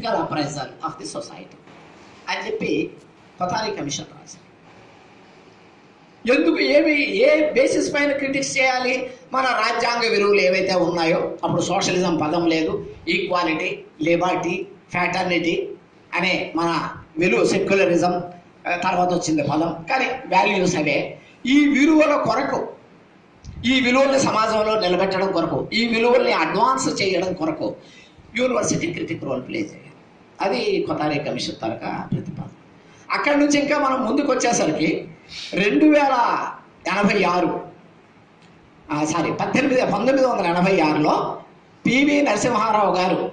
Political appraisal of the society అని చెప్పి Kothari commission రాశారు ఎందుకు ఏమి ఏ బేసిస్ పైన క్రిటిక్స్ చేయాలి? మన రాజ్యాంగ విలువలు ఏవైతే ఉన్నాయో అప్పుడు సోషలిజం పదం లేదు. ఈక్వాలిటీ లిబర్టీ ఫ్యాటర్నిటీ అనే మన విలువ సెక్యులరిజం తర్వాత వచ్చింది పదం. కానీ వాల్యూస్ అవే. ఈ విలువల కొరకు ఈ విలువల్ని సమాజంలో నిలబెట్టడం కొరకు ఈ విలువల్ని అడ్వాన్స్ చేయడం కొరకు యూనివర్సిటీ క్రిటిక్ రోల్ ప్లే చేయాలి. అది కొతారే కమిషన్ తరక ప్రతిపాదన. అక్కడి నుంచి ఇంకా మనం ముందుకు వచ్చేసరికి రెండు వేల ఎనభై ఆరు సారీ పద్దెనిమిది పంతొమ్మిది వందల ఎనభై ఆరులో పివి నరసింహారావు గారు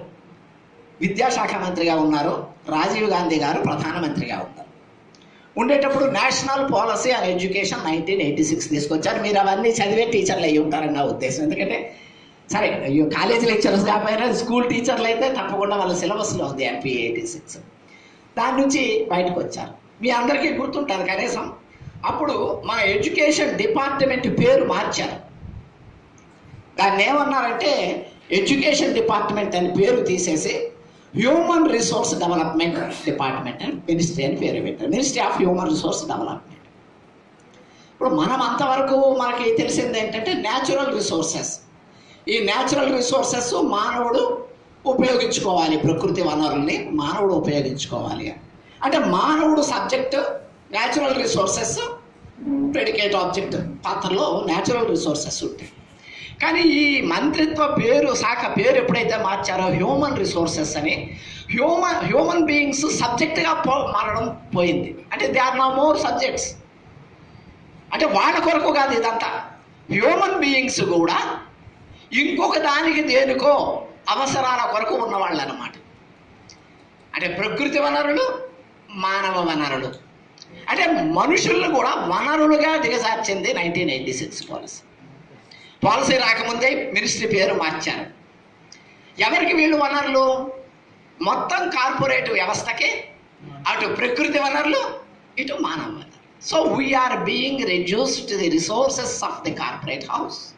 విద్యాశాఖ మంత్రిగా ఉన్నారు రాజీవ్ గాంధీ గారు ప్రధానమంత్రిగా ఉన్నారు. ఉండేటప్పుడు national policy and education nineteen eighty six తీసుకొచ్చారు. మీరు అవన్నీ చదివే టీచర్లు అయ్యి ఉంటారని నా ఉద్దేశం. ఎందుకంటే సరే అయ్యో కాలేజ్ లెక్చరర్స్ కాకపోయినా స్కూల్ టీచర్లు అయితే తప్పకుండా వాళ్ళ సిలబస్లో ఉంది ఎంపీ ఎయిటీ సిక్స్ దాని నుంచి బయటకు వచ్చారు. మీ అందరికీ గుర్తుంటారు కనీసం. అప్పుడు మన ఎడ్యుకేషన్ డిపార్ట్మెంట్ పేరు మార్చారు. దాన్ని ఏమన్నారంటే ఎడ్యుకేషన్ డిపార్ట్మెంట్ అని పేరు తీసేసి హ్యూమన్ రిసోర్స్ డెవలప్మెంట్ డిపార్ట్మెంట్ అని మినిస్ట్రీ అని పేరు పెట్టారు. Ministry of human resource development. ఇప్పుడు మనం అంతవరకు మనకి తెలిసింది ఏంటంటే న్యాచురల్ రిసోర్సెస్ ఈ న్యాచురల్ రిసోర్సెస్ మానవుడు ఉపయోగించుకోవాలి ప్రకృతి వనరుల్ని మానవుడు ఉపయోగించుకోవాలి అంటే మానవుడు subject natural resources predicate object పాత్రలో న్యాచురల్ రిసోర్సెస్ ఉంటాయి. కానీ ఈ మంత్రిత్వ పేరు శాఖ పేరు ఎప్పుడైతే మార్చారో హ్యూమన్ రిసోర్సెస్ అని హ్యూమన్ హ్యూమన్ బీయింగ్స్ సబ్జెక్ట్గా పో మారడం పోయింది. అంటే they are no more subjects అంటే వాళ్ళ కొరకు కాదు ఇదంతా. హ్యూమన్ బీయింగ్స్ కూడా ఇంకొక దానికి దేనికో అవసరాల కొరకు ఉన్నవాళ్ళు అనమాట అంటే ప్రకృతి వనరులు మానవ వనరులు. అంటే మనుషులను కూడా వనరులుగా దిగజార్చింది nineteen eighty six policy. Policy రాకముందే మినిస్ట్రీ పేరు మార్చారు. ఎవరికి వీళ్ళు వనరులు? మొత్తం కార్పొరేట్ వ్యవస్థకి. అటు ప్రకృతి వనరులు ఇటు మానవ వనరులు. So we are being reduced the resources of the corporate house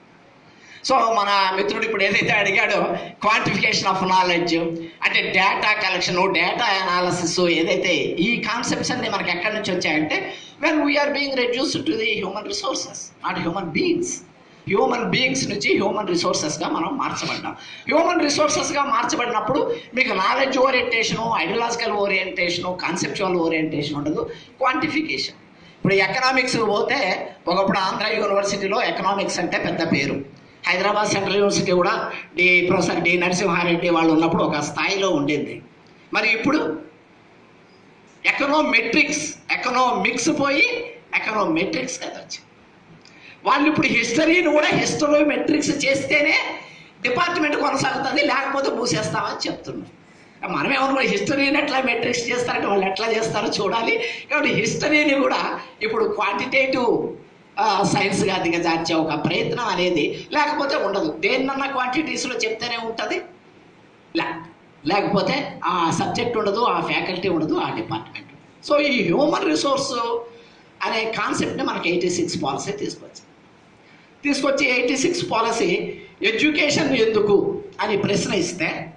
so మన మిత్రుడు ఇప్పుడు ఏదైతే అడిగాడో క్వాంటిఫికేషన్ ఆఫ్ నాలెడ్జ్ అంటే డేటా కలెక్షన్ డేటా అనాలసిస్ ఏదైతే ఈ కాన్సెప్ట్స్ అన్ని మనకి ఎక్కడి నుంచి వచ్చాయంటే when we are being reduced to the human resources not human beings human beings నుంచి హ్యూమన్ రిసోర్సెస్గా మనం మార్చబడ్డాం. హ్యూమన్ రిసోర్సెస్గా మార్చబడినప్పుడు మీకు knowledge orientation ideological orientation conceptual orientation ఉండదు. క్వాంటిఫికేషన్ ఇప్పుడు ఎకనామిక్స్ పోతే ఒకప్పుడు ఆంధ్ర యూనివర్సిటీలో ఎకనామిక్స్ అంటే పెద్ద పేరు. హైదరాబాద్ సెంట్రల్ యూనివర్సిటీ కూడా డి ప్రొఫెసర్ డి నరసింహారెడ్డి వాళ్ళు ఉన్నప్పుడు ఒక స్థాయిలో ఉండింది. మరి ఇప్పుడు ఎకనోమెట్రిక్స్ ఎకనోమిక్స్ పోయి ఎకనోమెట్రిక్స్ కదా వచ్చింది. వాళ్ళు ఇప్పుడు హిస్టరీని కూడా హిస్టరోమెట్రిక్స్ చేస్తేనే డిపార్ట్మెంట్ కొనసాగుతుంది లేకపోతే మూసేస్తామని చెప్తున్నారు. మనం ఏమన్నా హిస్టరీని ఎట్లా మెట్రిక్స్ చేస్తారంటే వాళ్ళు ఎట్లా చేస్తారో చూడాలి. కాబట్టి హిస్టరీని కూడా ఇప్పుడు క్వాంటిటేటివ్ సైన్స్గా దిగజార్చే ఒక ప్రయత్నం అనేది లేకపోతే ఉండదు. దేన్నన్నా క్వాంటిటీస్లో చెప్తేనే ఉంటుంది. లే లేకపోతే ఆ సబ్జెక్ట్ ఉండదు ఆ ఫ్యాకల్టీ ఉండదు ఆ డిపార్ట్మెంట్ సో ఈ హ్యూమన్ రిసోర్స్ అనే కాన్సెప్ట్ని మనకి ఎయిటీ సిక్స్ పాలసీ తీసుకొచ్చింది. తీసుకొచ్చి ఎయిటీ సిక్స్ పాలసీ ఎడ్యుకేషన్ ఎందుకు అని ప్రశ్న ఇస్తే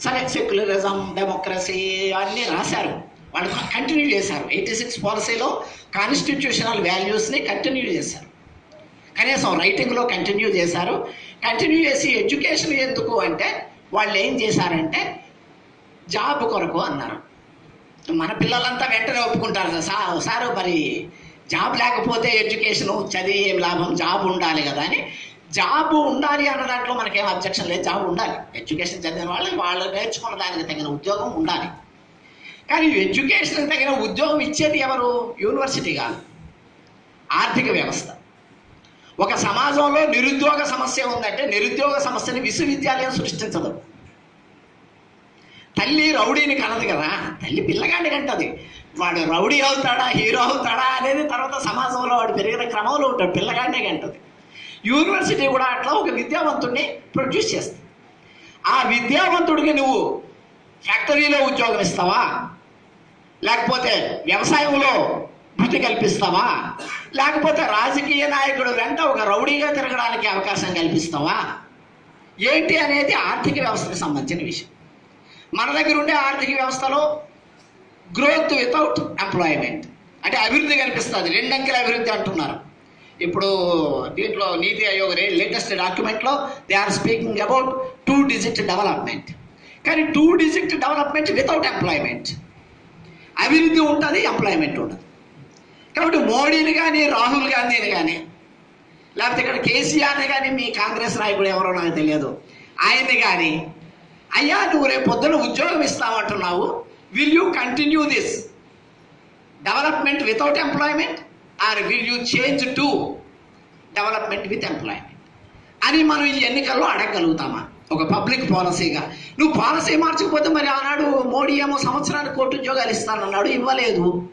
సరే సెక్యులరిజం డెమోక్రసీ అన్నీ రాశారు. వాళ్ళు కంటిన్యూ చేశారు. ఎయిటీ సిక్స్ పాలసీలో కాన్స్టిట్యూషనల్ వాల్యూస్ని కంటిన్యూ చేశారు. కనీసం రైటింగ్లో కంటిన్యూ చేశారు. కంటిన్యూ చేసి ఎడ్యుకేషన్ ఎందుకు అంటే వాళ్ళు ఏం చేశారంటే జాబ్ కొరకు అన్నారు. మన పిల్లలంతా వెంటనే ఒప్పుకుంటారు సా సారు మరి జాబ్ లేకపోతే ఎడ్యుకేషన్ చదివి ఏం లాభం? జాబ్ ఉండాలి కదా అని. జాబ్ ఉండాలి అన్న దాంట్లో మనకేం అబ్జెక్షన్ లేదు. జాబ్ ఉండాలి. ఎడ్యుకేషన్ చదివిన వాళ్ళు వాళ్ళు నేర్చుకున్న దానికి తగిన ఉద్యోగం ఉండాలి. కానీ ఎడ్యుకేషన్ తగిన ఉద్యోగం ఇచ్చేది ఎవరు? యూనివర్సిటీ కాదు. ఆర్థిక వ్యవస్థ. ఒక సమాజంలో నిరుద్యోగ సమస్య ఉందంటే నిరుద్యోగ సమస్యని విశ్వవిద్యాలయం సృష్టించదు. తల్లి రౌడీని కనదు కదా. తల్లి పిల్లగాడిని కంటది. వాడు రౌడీ అవుతాడా హీరో అవుతాడా అనేది తర్వాత సమాజంలో వాడు పెరిగిన క్రమంలో ఉంటాడు. పిల్లగాడినే కంటది. యూనివర్సిటీ కూడా అట్లా ఒక విద్యావంతుడిని ప్రొడ్యూస్ చేస్తుంది. ఆ విద్యావంతుడికి నువ్వు ఫ్యాక్టరీలో ఉద్యోగం ఇస్తావా? లేకపోతే వ్యవసాయంలో భృతి కల్పిస్తావా? లేకపోతే రాజకీయ నాయకుడు వెంట ఒక రౌడీగా తిరగడానికి అవకాశం కల్పిస్తావా? ఏంటి అనేది ఆర్థిక వ్యవస్థకు సంబంధించిన విషయం. మన దగ్గర ఉండే ఆర్థిక వ్యవస్థలో గ్రోత్ వితౌట్ ఎంప్లాయ్మెంట్ అంటే అభివృద్ధి కనిపిస్తుంది రెండంకెల అభివృద్ధి అంటున్నారు. ఇప్పుడు దీంట్లో నీతి Aayog latest డాక్యుమెంట్లో they are speaking about two digit development కానీ two digit development without employment అభివృద్ధి ఉంటుంది ఎంప్లాయ్మెంట్ ఉండదు. కాబట్టి మోడీని కానీ రాహుల్ గాంధీని కానీ లేకపోతే ఇక్కడ కేసీఆర్ని కానీ మీ కాంగ్రెస్ నాయకుడు ఎవరో నాకు తెలియదు. ఆయన్ని కానీ అయ్యా నువ్వు రేపు పొద్దున ఉద్యోగం ఇస్తామంటున్నావు will you continue this development without employment or will you change to development with employment అని మనం ఈ ఎన్నికల్లో అడగగలుగుతామా? ఒక పబ్లిక్ పాలసీగా. నువ్వు పాలసీ మార్చకపోతే మరి ఆనాడు మోడీ ఏమో సంవత్సరానికి కోటి ఉద్యోగాలు ఇస్తానన్నాడు ఇవ్వలేదు.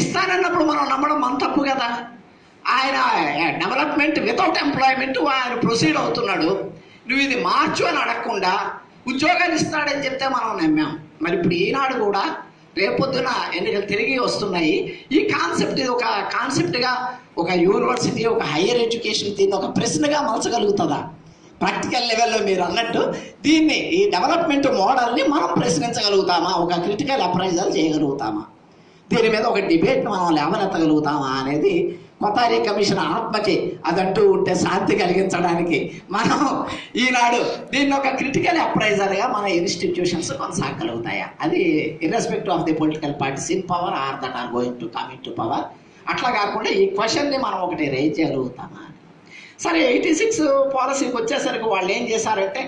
ఇస్తానన్నప్పుడు మనం నమ్మడం మన తప్పు కదా. ఆయన డెవలప్మెంట్ వితౌట్ ఎంప్లాయ్మెంట్ ఆయన ప్రొసీడ్ అవుతున్నాడు. నువ్వు ఇది మార్చు అని అడగకుండా ఉద్యోగాలు ఇస్తాడని చెప్తే మనం నమ్మాం. మరి ఇప్పుడు ఈనాడు కూడా రేపొద్దున ఎన్నికలు తిరిగి వస్తున్నాయి. ఈ కాన్సెప్ట్ ఇది ఒక కాన్సెప్ట్గా ఒక యూనివర్సిటీ ఒక హైయర్ ఎడ్యుకేషన్ దీన్ని ఒక ప్రశ్నగా మలచగలుగుతుందా? ప్రాక్టికల్ లెవెల్లో మీరు అన్నట్టు దీన్ని ఈ డెవలప్మెంట్ మోడల్ని మనం ప్రశ్నించగలుగుతామా? ఒక క్రిటికల్ అప్రైజల్ చేయగలుగుతామా? దీని మీద ఒక డిబేట్ మనం లేవనెత్తగలుగుతామా అనేది కొతారి కమిషన్ ఆత్మకి అదంటూ ఉంటే శాంతి కలిగించడానికి మనం ఈనాడు దీన్ని ఒక క్రిటికల్ అప్రైజర్గా మన ఇన్స్టిట్యూషన్స్ కొనసాగలుగుతాయా? అది irrespective of the political parties in power or that are going to coming to power అట్లా కాకుండా ఈ క్వశ్చన్ని మనం ఒకటి రేజ్ చేయగలుగుతామా? సరే ఎయిటీ సిక్స్ పాలసీకి వచ్చేసరికి వాళ్ళు ఏం చేశారంటే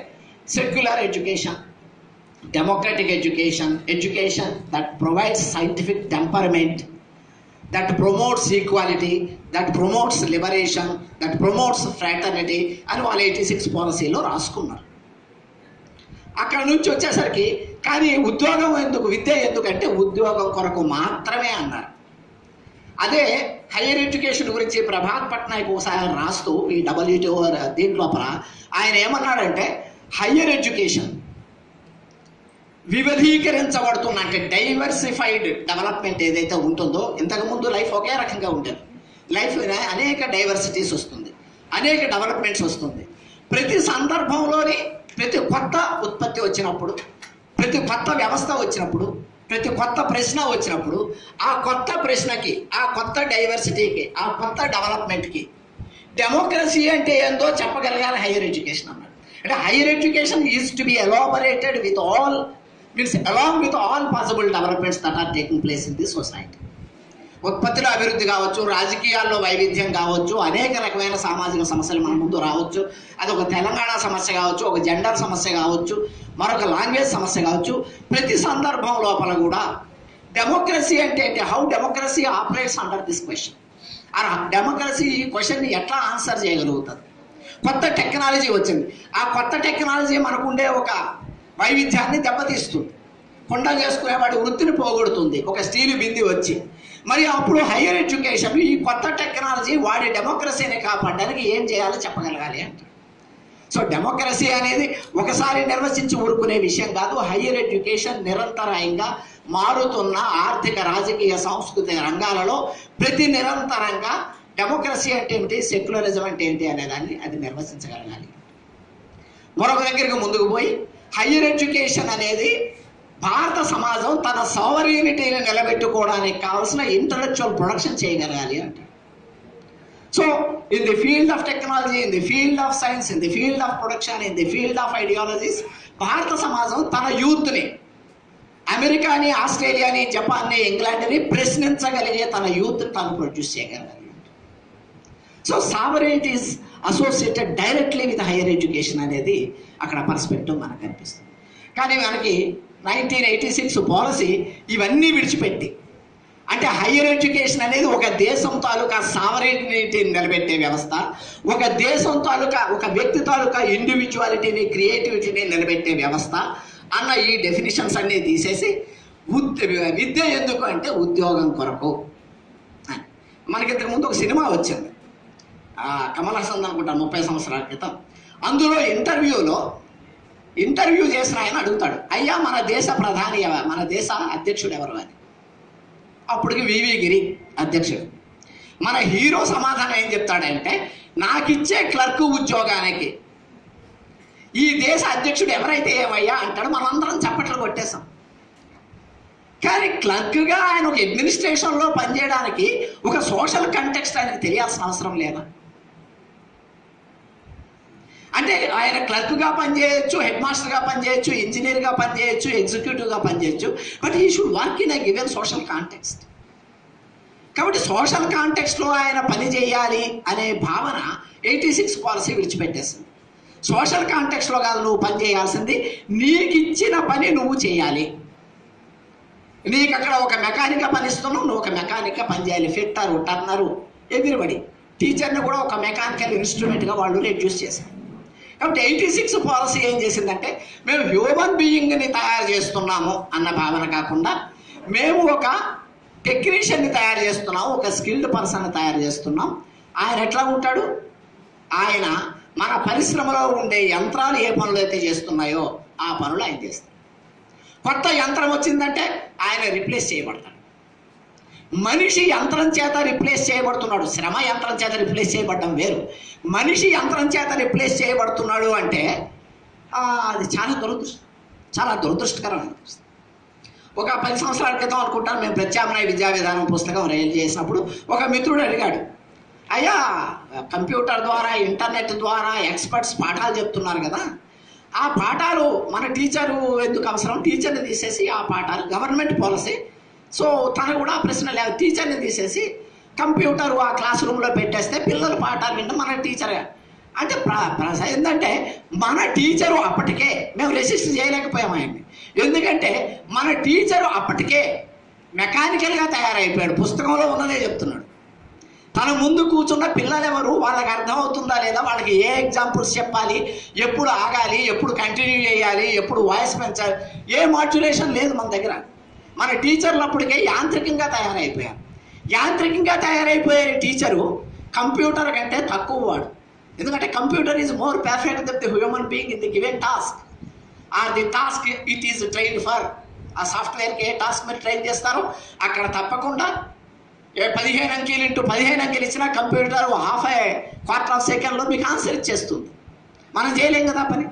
secular education democratic education education that provides scientific temperament that promotes equality that promotes liberation that promotes fraternity అని వాళ్ళు ఎయిటీ సిక్స్ పాలసీలో రాసుకున్నారు. అక్కడ నుంచి వచ్చేసరికి కానీ ఉద్యోగం ఎందుకు విద్య ఎందుకంటే ఉద్యోగం కొరకు మాత్రమే అన్నారు. అదే హైయర్ ఎడ్యుకేషన్ గురించి ప్రభాత్ పట్నాయక్ ఒకసారి రాస్తూ ఈ డబ్ల్యూటీఓ దీని లోపల ఆయన ఏమన్నాడంటే హయ్యర్ ఎడ్యుకేషన్ వివిధీకరించబడుతున్న అంటే డైవర్సిఫైడ్ డెవలప్మెంట్ ఏదైతే ఉంటుందో ఇంతకుముందు లైఫ్ ఒకే రకంగా ఉండేది. లైఫ్ అనేక డైవర్సిటీస్ వస్తుంది అనేక డెవలప్మెంట్స్ వస్తుంది. ప్రతి సందర్భంలోని ప్రతి కొత్త ఉత్పత్తి వచ్చినప్పుడు ప్రతి కొత్త వ్యవస్థ వచ్చినప్పుడు ప్రతి కొత్త ప్రశ్న వచ్చినప్పుడు ఆ కొత్త ప్రశ్నకి ఆ కొత్త డైవర్సిటీకి ఆ కొత్త డెవలప్మెంట్కి డెమోక్రసీ అంటే ఏందో చెప్పగలగాలి హైయర్ ఎడ్యుకేషన్ అన్నాడు. అంటే higher education is to be elaborated with all means along with all possible developments that are taking place in the society ఉత్పత్తిలో అభివృద్ధి కావచ్చు రాజకీయాల్లో వైవిధ్యం కావచ్చు అనేక రకమైన సామాజిక సమస్యలు మన ముందు రావచ్చు. అది ఒక తెలంగాణ సమస్య కావచ్చు ఒక జెండర్ సమస్య కావచ్చు. మరొక లాంగ్వేజ్ సమస్య కావచ్చు. ప్రతి సందర్భం లోపల కూడా డెమోక్రసీ అంటే ఏంటి? How democracy operates under this question ఆ డెమోక్రసీ ఈ క్వశ్చన్ని ఎట్లా ఆన్సర్ చేయగలుగుతుంది కొత్త టెక్నాలజీ వచ్చింది. ఆ కొత్త టెక్నాలజీ మనకుండే ఒక వైవిధ్యాన్ని దెబ్బతీస్తుంది. కొండ చేసుకునే వాడి వృత్తిని పోగొడుతుంది. ఒక స్టీల్ బింది వచ్చి. మరి అప్పుడు హైయర్ ఎడ్యుకేషన్ ఈ కొత్త టెక్నాలజీ వాడి డెమోక్రసీని కాపాడడానికి ఏం చేయాలో చెప్పగలగాలి అంటారు సో డెమోక్రసీ అనేది ఒకసారి నిర్వచించి ఊరుకునే విషయం కాదు. హయ్యర్ ఎడ్యుకేషన్ నిరంతరాయంగా మారుతున్న ఆర్థిక రాజకీయ సాంస్కృతిక రంగాలలో ప్రతి నిరంతరంగా డెమోక్రసీ అంటే ఏంటి సెక్యులరిజం అంటే ఏంటి అనే దాన్ని అది నిర్వచించగలగాలి మరొక దగ్గరికి ముందుకు పోయి హయ్యర్ ఎడ్యుకేషన్ అనేది భారత సమాజం తన సౌవరీనిటీని నిలబెట్టుకోవడానికి కావాల్సిన ఇంటలెక్చువల్ ప్రొడక్షన్ చేయగలగాలి అంటారు. So in the field of technology in the field of science in the field of production in the field of ideologies భారత సమాజం తన యూత్ని అమెరికాని ఆస్ట్రేలియాని జపాన్ని ఇంగ్లాండ్ని ప్రశ్నించగలిగే తన యూత్ని తాను ప్రొడ్యూస్ చేయగలగాలి so సావరేట్ is associated directly with higher education అనేది అక్కడ పర్స్పెక్టివ్ మనకు అనిపిస్తుంది. కానీ మనకి నైన్టీన్ ఎయిటీ సిక్స్ పాలసీ ఇవన్నీ విడిచిపెట్టి అంటే హైయర్ ఎడ్యుకేషన్ అనేది ఒక దేశం తాలూకా సావరేటిని నిలబెట్టే వ్యవస్థ. ఒక దేశం తాలూకా ఒక వ్యక్తి తాలూకా ఇండివిజువాలిటీని క్రియేటివిటీని నిలబెట్టే వ్యవస్థ. అన్న ఈ డెఫినేషన్స్ అన్నీ తీసేసి విద్య ఎందుకు అంటే ఉద్యోగం కొరకు. మనకి ఇంతకు ముందు ఒక సినిమా వచ్చింది. కమల్ హాసన్ అనుకుంటా ముప్పై సంవత్సరాల క్రితం. అందులో ఇంటర్వ్యూలో ఇంటర్వ్యూ చేసిన ఆయన అడుగుతాడు అయ్యా మన దేశ ప్రధాని మన దేశ అధ్యక్షుడు ఎవరు? అని. అప్పటికి వివి గిరి అధ్యక్షుడు. మన హీరో సమాధానం ఏం చెప్తాడంటే నాకిచ్చే క్లర్క్ ఉద్యోగానికి ఈ దేశ అధ్యక్షుడు ఎవరైతే ఏమయ్యా అంటాడో మనందరం చప్పట్లు కొట్టేశాం. కానీ క్లర్క్గా ఆయన ఒక అడ్మినిస్ట్రేషన్లో పనిచేయడానికి ఒక సోషల్ కంటెక్స్ట్ ఆయనకు తెలియాల్సిన అవసరం లేదా? అంటే ఆయన క్లర్క్గా పనిచేయచ్చు హెడ్ మాస్టర్గా గా ఇంజనీర్గా పనిచేయొచ్చు ఎగ్జిక్యూటివ్గా పనిచేయచ్చు. బట్ ఈ should work in a given social context. కాబట్టి సోషల్ కాంటెక్స్ట్లో ఆయన పని చేయాలి అనే భావన ఎయిటీ సిక్స్ పాలసీ విడిచిపెట్టేసింది. సోషల్ కాంటెక్స్లో కాదు నువ్వు పని చేయాల్సింది నీకు ఇచ్చిన పని నువ్వు చేయాలి. నీకు అక్కడ ఒక మెకానిక్గా పని ఇస్తున్నావు నువ్వు ఒక మెకానిక్గా పని చేయాలి. Fitter turner everybody. టీచర్ని కూడా ఒక మెకానికల్ ఇన్స్ట్రుమెంట్గా వాళ్ళు రెడ్యూస్ చేశారు. కాబట్టి ఎయిటీ సిక్స్ పాలసీ ఏం చేసిందంటే మేము హ్యూమన్ బీయింగ్ని తయారు చేస్తున్నాము అన్న భావన కాకుండా మేము ఒక టెక్నీషియన్ని తయారు చేస్తున్నాం ఒక స్కిల్డ్ పర్సన్ తయారు చేస్తున్నాం. ఆయన ఎట్లా ఉంటాడు? ఆయన మన పరిశ్రమలో ఉండే యంత్రాలు ఏ పనులు అయితే చేస్తున్నాయో ఆ పనులు ఆయన చేస్తాడు. కొత్త యంత్రం వచ్చిందంటే ఆయన రిప్లేస్ చేయబడతాడు. మనిషి యంత్రం చేత రిప్లేస్ చేయబడుతున్నాడు. శ్రమ యంత్రం చేత రిప్లేస్ చేయబడడం వేరు. మనిషి యంత్రం చేత రిప్లేస్ చేయబడుతున్నాడు అంటే అది చాలా దురదృష్టం. చాలా దురదృష్టకరం అనిపిస్తుంది. ఒక పది సంవత్సరాల క్రితం అనుకుంటాను మేము ప్రత్యామ్నాయ విద్యా విధానం పుస్తకం రైలు చేసినప్పుడు ఒక మిత్రుడు అడిగాడు అయ్యా కంప్యూటర్ ద్వారా ఇంటర్నెట్ ద్వారా ఎక్స్పర్ట్స్ పాఠాలు చెప్తున్నారు కదా. ఆ పాఠాలు మన టీచరు ఎందుకు అవసరం? టీచర్ని తీసేసి ఆ పాఠాలు గవర్నమెంట్ పాలసీ సో తను కూడా ప్రశ్న లేదు. టీచర్ని తీసేసి కంప్యూటర్ ఆ క్లాస్ రూమ్లో పెట్టేస్తే పిల్లలు పాఠాలు వింటే మన టీచర్. అంటే ప్ర- ప్రస ఏంటంటే మన టీచరు అప్పటికే మేము రెసిస్ట్ చేయలేకపోయాం ఆయన్ని. ఎందుకంటే మన టీచరు అప్పటికే మెకానికల్గా తయారైపోయాడు. పుస్తకంలో ఉన్నదే చెప్తున్నాడు. తన ముందు కూర్చున్న పిల్లలు ఎవరు వాళ్ళకి అర్థమవుతుందా లేదా? వాళ్ళకి ఏ ఎగ్జాంపుల్స్ చెప్పాలి? ఎప్పుడు ఆగాలి? ఎప్పుడు కంటిన్యూ చేయాలి? ఎప్పుడు వాయిస్ పెంచాలి? ఏ మాడ్యులేషన్ లేదు మన దగ్గర. మన టీచర్లు అప్పటికే యాంత్రికంగా తయారైపోయారు. యాంత్రికంగా తయారైపోయే టీచరు కంప్యూటర్ కంటే తక్కువ వాడు ఎందుకంటే computer is more perfect than the human being in the given task or the task it is train for ఆ సాఫ్ట్వేర్కి ఏ టాస్క్ మీరు ట్రైన్ చేస్తారో అక్కడ తప్పకుండా ఏ పదిహేను అంకెలు ఇంటూ పదిహేను అంకెలు ఇచ్చినా computer half a quarter of సెకండ్లో మీకు ఆన్సర్ ఇచ్చేస్తుంది. మనం చేయలేం కదా పని?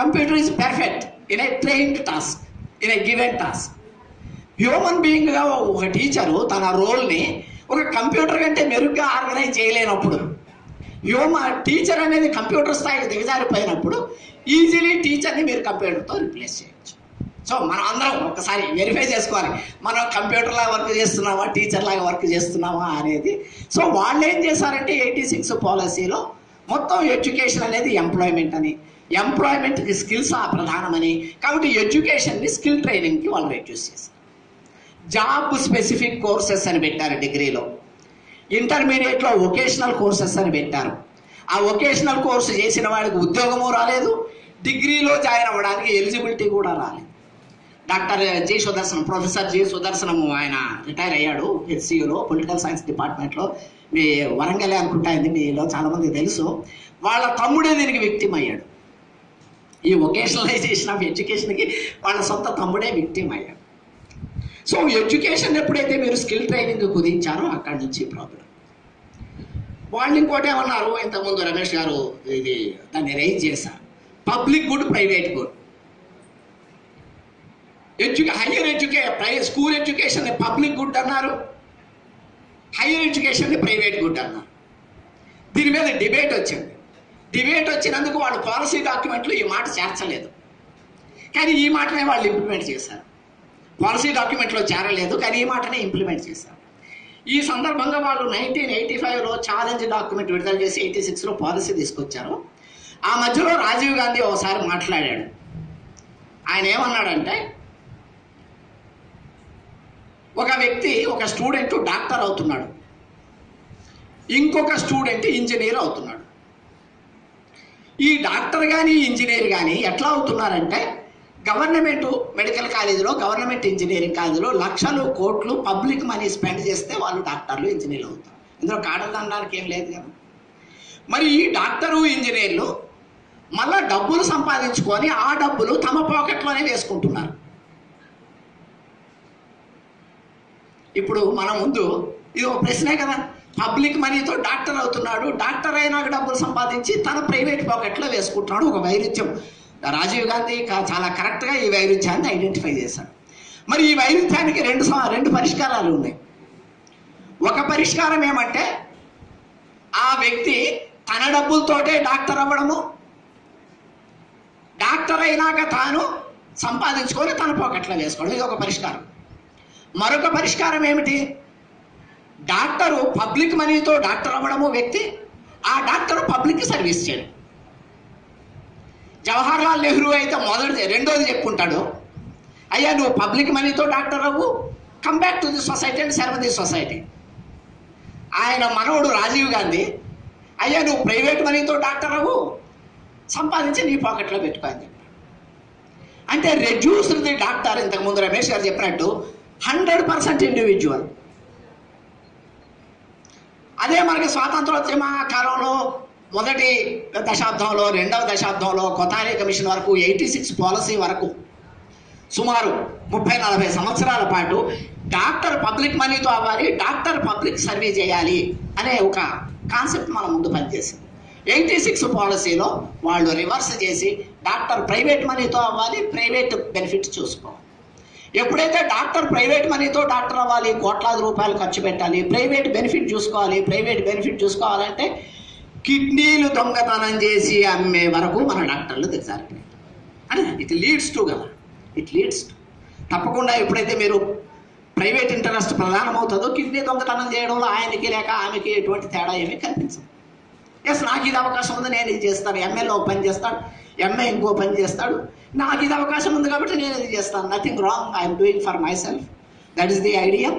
Computer is perfect in a trained task in a given task human బీయింగ్గా ఒక టీచరు తన రోల్ని ఒక కంప్యూటర్ కంటే మెరుగ్గా ఆర్గనైజ్ చేయలేనప్పుడు హ్యూమన్ టీచర్ అనేది కంప్యూటర్ స్థాయికి దిగజారిపోయినప్పుడు ఈజీలీ టీచర్ని మీరు కంప్యూటర్తో రిప్లేస్ చేయొచ్చు. సో మనం అందరం ఒకసారి వెరిఫై చేసుకోవాలి. మనం కంప్యూటర్లా వర్క్ చేస్తున్నామా? టీచర్లాగా వర్క్ చేస్తున్నామా అనేది. సో వాళ్ళు ఏం చేశారంటే ఎయిటీ సిక్స్ పాలసీలో మొత్తం ఎడ్యుకేషన్ అనేది ఎంప్లాయ్మెంట్ అని. ఎంప్లాయ్మెంట్కి స్కిల్స్ ఆ ప్రధానమని. కాబట్టి ఎడ్యుకేషన్ని స్కిల్ ట్రైనింగ్కి వాళ్ళు రెడ్యూస్ చేశారు. జాబ్ స్పెసిఫిక్ కోర్సెస్ అని పెట్టారు డిగ్రీలో. ఇంటర్మీడియట్లో వొకేషనల్ కోర్సెస్ అని పెట్టారు. ఆ వొకేషనల్ కోర్సు చేసిన వాడికి ఉద్యోగము రాలేదు డిగ్రీలో జాయిన్ అవ్వడానికి ఎలిజిబిలిటీ కూడా రాలేదు. Doctor G Sudarshanam professor G Sudarshanamu ఆయన రిటైర్ అయ్యాడు హెచ్సియులో పొలిటికల్ సైన్స్ డిపార్ట్మెంట్లో. మీ వరంగల్ అనుకుంటా మీలో చాలామంది తెలుసు. వాళ్ళ తమ్ముడే దీనికి విక్టిమ్ అయ్యాడు. ఈ వొకేషనలైజేషన్ ఆఫ్ ఎడ్యుకేషన్కి వాళ్ళ సొంత తమ్ముడే విక్టిమ్ అయ్యాడు. సో ఎడ్యుకేషన్ ఎప్పుడైతే మీరు స్కిల్ ట్రైనింగ్ కుదించారో అక్కడి నుంచి ప్రాబ్లం. వాళ్ళు ఇంకోటి ఏమన్నారు? ఇంతకుముందు రమేష్ గారు ఇది దాన్ని రైజ్ చేశారు పబ్లిక్ గుడ్ ప్రైవేట్ గుడ్ ఎడ్యుకే హయ్యర్ ఎడ్యుకే ప్రై స్కూల్ ఎడ్యుకేషన్ పబ్లిక్ గుడ్ అన్నారు. హయ్యర్ ఎడ్యుకేషన్ ప్రైవేట్ గుడ్ అన్నారు. దీని మీద డిబేట్ వచ్చింది. డిబేట్ వచ్చినందుకు వాళ్ళు పాలసీ డాక్యుమెంట్లు ఈ మాట చేర్చలేదు. కానీ ఈ మాటనే వాళ్ళు ఇంప్లిమెంట్ చేశారు. పాలసీ డాక్యుమెంట్లో చేరలేదు కానీ ఈ మాటనే ఇంప్లిమెంట్ చేశారు ఈ సందర్భంగా వాళ్ళు నైన్టీన్ ఎయిటీ ఫైవ్లో ఛాలెంజ్ డాక్యుమెంట్ విడుదల చేసి ఎయిటీ సిక్స్లో పాలసీ తీసుకొచ్చారు. ఆ మధ్యలో రాజీవ్ గాంధీ ఒకసారి మాట్లాడాడు. ఆయన ఏమన్నాడంటే ఒక వ్యక్తి ఒక స్టూడెంట్ డాక్టర్ అవుతున్నాడు. ఇంకొక స్టూడెంట్ ఇంజనీర్ అవుతున్నాడు. ఈ డాక్టర్ కానీ ఇంజనీర్ కానీ ఎట్లా అవుతున్నారంటే గవర్నమెంట్ మెడికల్ కాలేజీలో గవర్నమెంట్ ఇంజనీరింగ్ కాలేజీలో లక్షలు కోట్లు పబ్లిక్ మనీ స్పెండ్ చేస్తే వాళ్ళు డాక్టర్లు ఇంజనీర్లు అవుతారు. ఇందులో కాడదనడానికి ఏం లేదు కదా. మరి ఈ డాక్టరు ఇంజనీర్లు మళ్ళా డబ్బులు సంపాదించుకొని ఆ డబ్బులు తమ పాకెట్లోనే వేసుకుంటున్నారు. ఇప్పుడు మన ముందు ఇది ఒక ప్రశ్నే కదా. పబ్లిక్ మనీతో డాక్టర్ అవుతున్నాడు. డాక్టర్ అయినాక డబ్బులు సంపాదించి తన ప్రైవేట్ పాకెట్లో వేసుకుంటున్నాడు. ఒక వైరుధ్యం. రాజీవ్ గాంధీ చాలా కరెక్ట్గా ఈ వైరుధ్యాన్ని ఐడెంటిఫై చేశాడు. మరి ఈ వైరుధ్యానికి రెండు రెండు పరిష్కారాలు ఉన్నాయి. ఒక పరిష్కారం ఏమంటే ఆ వ్యక్తి తన డబ్బులతోటే డాక్టర్ అవ్వడము డాక్టర్ అయినాక తాను సంపాదించుకొని తన పాకెట్లో వేసుకోవడం ఇది ఒక పరిష్కారం. మరొక పరిష్కారం ఏమిటి? డాక్టరు పబ్లిక్ మనీతో డాక్టర్ అవ్వడము వ్యక్తి ఆ డాక్టర్ పబ్లిక్కి సర్వీస్ చేయడం. జవహర్లాల్ నెహ్రూ అయితే మొదటిది రెండోది చెప్పుకుంటాడు. అయ్యా నువ్వు పబ్లిక్ మనీతో డాక్టర్ అవ్వు. Come back to the society and serve the society ఆయన మనవుడు రాజీవ్ గాంధీ. అయ్యా నువ్వు ప్రైవేట్ మనీతో డాక్టర్ అవ్వు. సంపాదించి నీ పాకెట్లో పెట్టుకో అని చెప్పాడు. అంటే రెడ్యూస్ ది డాక్టర్ ఇంతకుముందు రమేష్ గారు చెప్పినట్టు హండ్రెడ్ పర్సెంట్ ఇండివిజువల్ అదే మనకి స్వాతంత్రోద్యమ కాలంలో మొదటి దశాబ్దంలో రెండవ దశాబ్దంలో కొతారి కమిషన్ వరకు ఎయిటీ సిక్స్ పాలసీ వరకు సుమారు ముప్పై నలభై సంవత్సరాల పాటు డాక్టర్ పబ్లిక్ మనీతో అవ్వాలి డాక్టర్ పబ్లిక్ సర్వే చేయాలి అనే ఒక కాన్సెప్ట్ మన ముందు పనిచేసింది. ఎయిటీ సిక్స్ పాలసీలో వాళ్ళు రివర్స్ చేసి డాక్టర్ ప్రైవేట్ మనీతో అవ్వాలి ప్రైవేట్ బెనిఫిట్ చూసుకోవాలి. ఎప్పుడైతే డాక్టర్ ప్రైవేట్ మనీతో డాక్టర్ అవ్వాలి కోట్లాది రూపాయలు ఖర్చు పెట్టాలి ప్రైవేట్ బెనిఫిట్ చూసుకోవాలి ప్రైవేట్ బెనిఫిట్ చూసుకోవాలంటే కిడ్నీలు దొంగతనం చేసి అమ్మే వరకు మన డాక్టర్లు దిగజారిపోయారు అంటే ఇట్ లీడ్స్ టు కదా? ఇట్ లీడ్స్ టు తప్పకుండా ఎప్పుడైతే మీరు ప్రైవేట్ ఇంట్రెస్ట్ ప్రధానమవుతుందో కిడ్నీ దొంగతనం చేయడంలో ఆయనకి లేక ఆమెకి ఎటువంటి తేడా ఏమీ కనిపించదు. ఎస్ నాకు ఇది అవకాశం ఉంది నేను ఇది చేస్తాను. ఎంఏలో ఒక పని చేస్తాడు ఎంఏ ఇంకో పని చేస్తాడు. నాకు ఇది అవకాశం ఉంది కాబట్టి నేను ఇది చేస్తాను. Nothing wrong I'm doing for myself that is the idea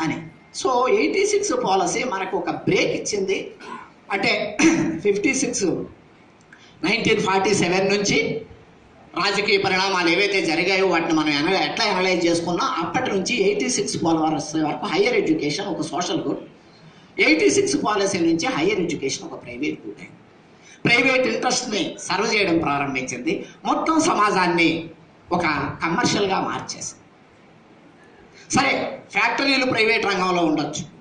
అని. సో ఎయిటీ సిక్స్ పాలసీ మనకు ఒక బ్రేక్ ఇచ్చింది. అంటే fifty six nineteen forty seven నుంచి రాజకీయ పరిణామాలు ఏవైతే జరిగాయో వాటిని మనం ఎన ఎట్లా అనలైజ్ చేసుకున్నా అప్పటి నుంచి ఎయిటీ సిక్స్ పాలసీ వరకు హయ్యర్ ఎడ్యుకేషన్ ఒక social good eighty six policy నుంచి హయ్యర్ ఎడ్యుకేషన్ ఒక ప్రైవేట్ గుడ్ ప్రైవేట్ ఇంట్రెస్ట్ని సర్వ్ చేయడం ప్రారంభించింది. మొత్తం సమాజాన్ని ఒక కమర్షియల్గా మార్చేసింది. సరే ఫ్యాక్టరీలు ప్రైవేట్ రంగంలో ఉండొచ్చు.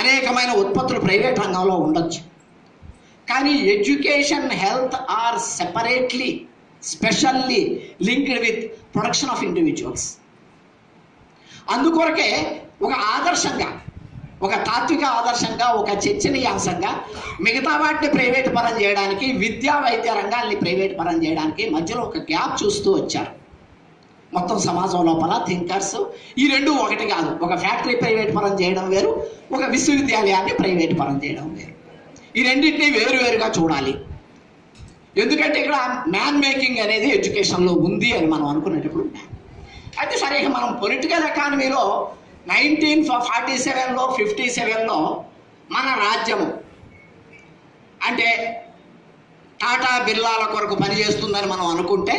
అనేకమైన ఉత్పత్తులు ప్రైవేట్ రంగంలో ఉండొచ్చు. కానీ education health are separately specially linked with production of individuals. అందుకొరకే ఒక ఆదర్శంగా ఒక తాత్విక ఆదర్శంగా ఒక చర్చనీయాంశంగా మిగతా వాటిని ప్రైవేట్ పరం చేయడానికి విద్యా వైద్య రంగాల్ని ప్రైవేట్ పరం చేయడానికి మధ్యలో ఒక గ్యాప్ చూస్తూ వచ్చారు. మొత్తం సమాజం లోపల థింకర్స్ ఈ రెండు ఒకటి కాదు. ఒక ఫ్యాక్టరీ ప్రైవేట్ పరం చేయడం వేరు ఒక విశ్వవిద్యాలయాన్ని ప్రైవేట్ పరం చేయడం వేరు. ఈ రెండింటిని వేరు వేరుగా చూడాలి. ఎందుకంటే ఇక్కడ మ్యాన్ మేకింగ్ అనేది ఎడ్యుకేషన్లో ఉంది అని మనం అనుకునేటప్పుడు అయితే సరే మనం పొలిటికల్ ఎకానమీలో నైన్టీన్ ఫార్టీ సెవెన్లో ఫిఫ్టీ సెవెన్లో మన రాజ్యము అంటే టాటా బిర్లాల కొరకు పనిచేస్తుందని మనం అనుకుంటే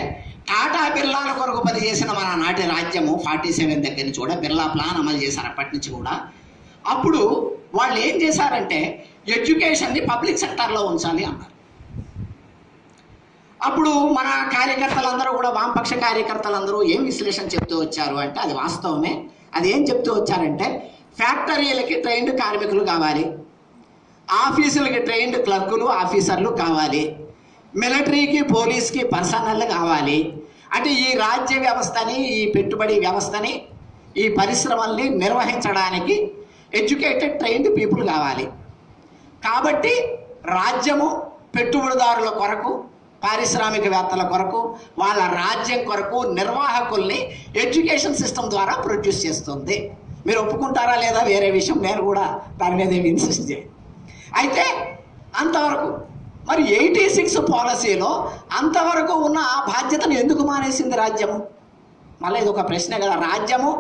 టాటా బిర్లాల కొరకు పనిచేసిన మన నాటి రాజ్యము ఫార్టీ సెవెన్ దగ్గర నుంచి కూడా బిర్లా ప్లాన్ అమలు చేశారు అప్పటి నుంచి కూడా. అప్పుడు వాళ్ళు ఏం చేశారంటే ఎడ్యుకేషన్ని పబ్లిక్ సెక్టార్లో ఉంచాలి అన్నారు. అప్పుడు మన కార్యకర్తలందరూ కూడా వామపక్ష కార్యకర్తలందరూ ఏం విశ్లేషణ చెప్తూ వచ్చారు అంటే అది వాస్తవమే. అది ఏం చెప్తూ వచ్చారంటే ఫ్యాక్టరీలకి ట్రైన్డ్ కార్మికులు కావాలి. ఆఫీసులకి ట్రైన్డ్ క్లర్కులు ఆఫీసర్లు కావాలి. మిలిటరీకి పోలీస్కి పర్సనల్ కావాలి. అంటే ఈ రాజ్య వ్యవస్థని ఈ పెట్టుబడి వ్యవస్థని ఈ పరిశ్రమల్ని నిర్వహించడానికి ఎడ్యుకేటెడ్ ట్రైన్డ్ పీపుల్ కావాలి. కాబట్టి రాజ్యము పెట్టుబడిదారుల కొరకు పారిశ్రామికవేత్తల కొరకు వాళ్ళ రాజ్యం కొరకు నిర్వాహకుల్ని ఎడ్యుకేషన్ సిస్టమ్ ద్వారా ప్రొడ్యూస్ చేస్తుంది. మీరు ఒప్పుకుంటారా లేదా వేరే విషయం నేను కూడా దాని మీద ఏమి ఇన్సిస్ట్ చేయ అయితే అంతవరకు మరి ఎయిటీ సిక్స్ పాలసీలో అంతవరకు ఉన్న ఆ బాధ్యతను ఎందుకు మానేసింది రాజ్యము? మళ్ళీ ఇది ఒక ప్రశ్న కదా. రాజ్యము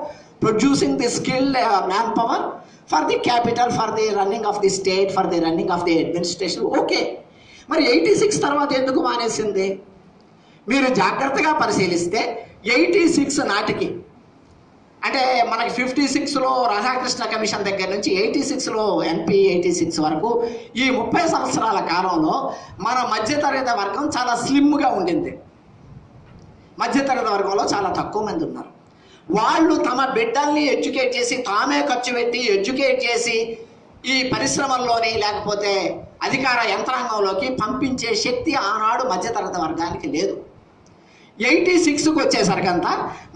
producing the skilled manpower for the capital for the running of the state for the running of the administration okay మరి ఎయిటీ సిక్స్ తర్వాత ఎందుకు మానేసింది? మీరు జాగ్రత్తగా పరిశీలిస్తే ఎయిటీ సిక్స్ నాటికి అంటే మనకి ఫిఫ్టీ సిక్స్లో రాధాకృష్ణ కమిషన్ దగ్గర నుంచి ఎయిటీ సిక్స్లో ఎన్పి ఎయిటీ సిక్స్ వరకు ఈ ముప్పై సంవత్సరాల కాలంలో మన మధ్యతరగతి వర్గం చాలా స్లిమ్గా ఉండింది. మధ్యతరగతి వర్గంలో చాలా తక్కువ మంది ఉన్నారు. వాళ్ళు తమ బిడ్డల్ని ఎడ్యుకేట్ చేసి తామే ఖర్చు పెట్టి ఎడ్యుకేట్ చేసి ఈ పరిశ్రమల్లోని లేకపోతే అధికార యంత్రాంగంలోకి పంపించే శక్తి ఆనాడు మధ్యతరగతి వర్గానికి లేదు. ఎయిటీ సిక్స్కి వచ్చేసరికంతా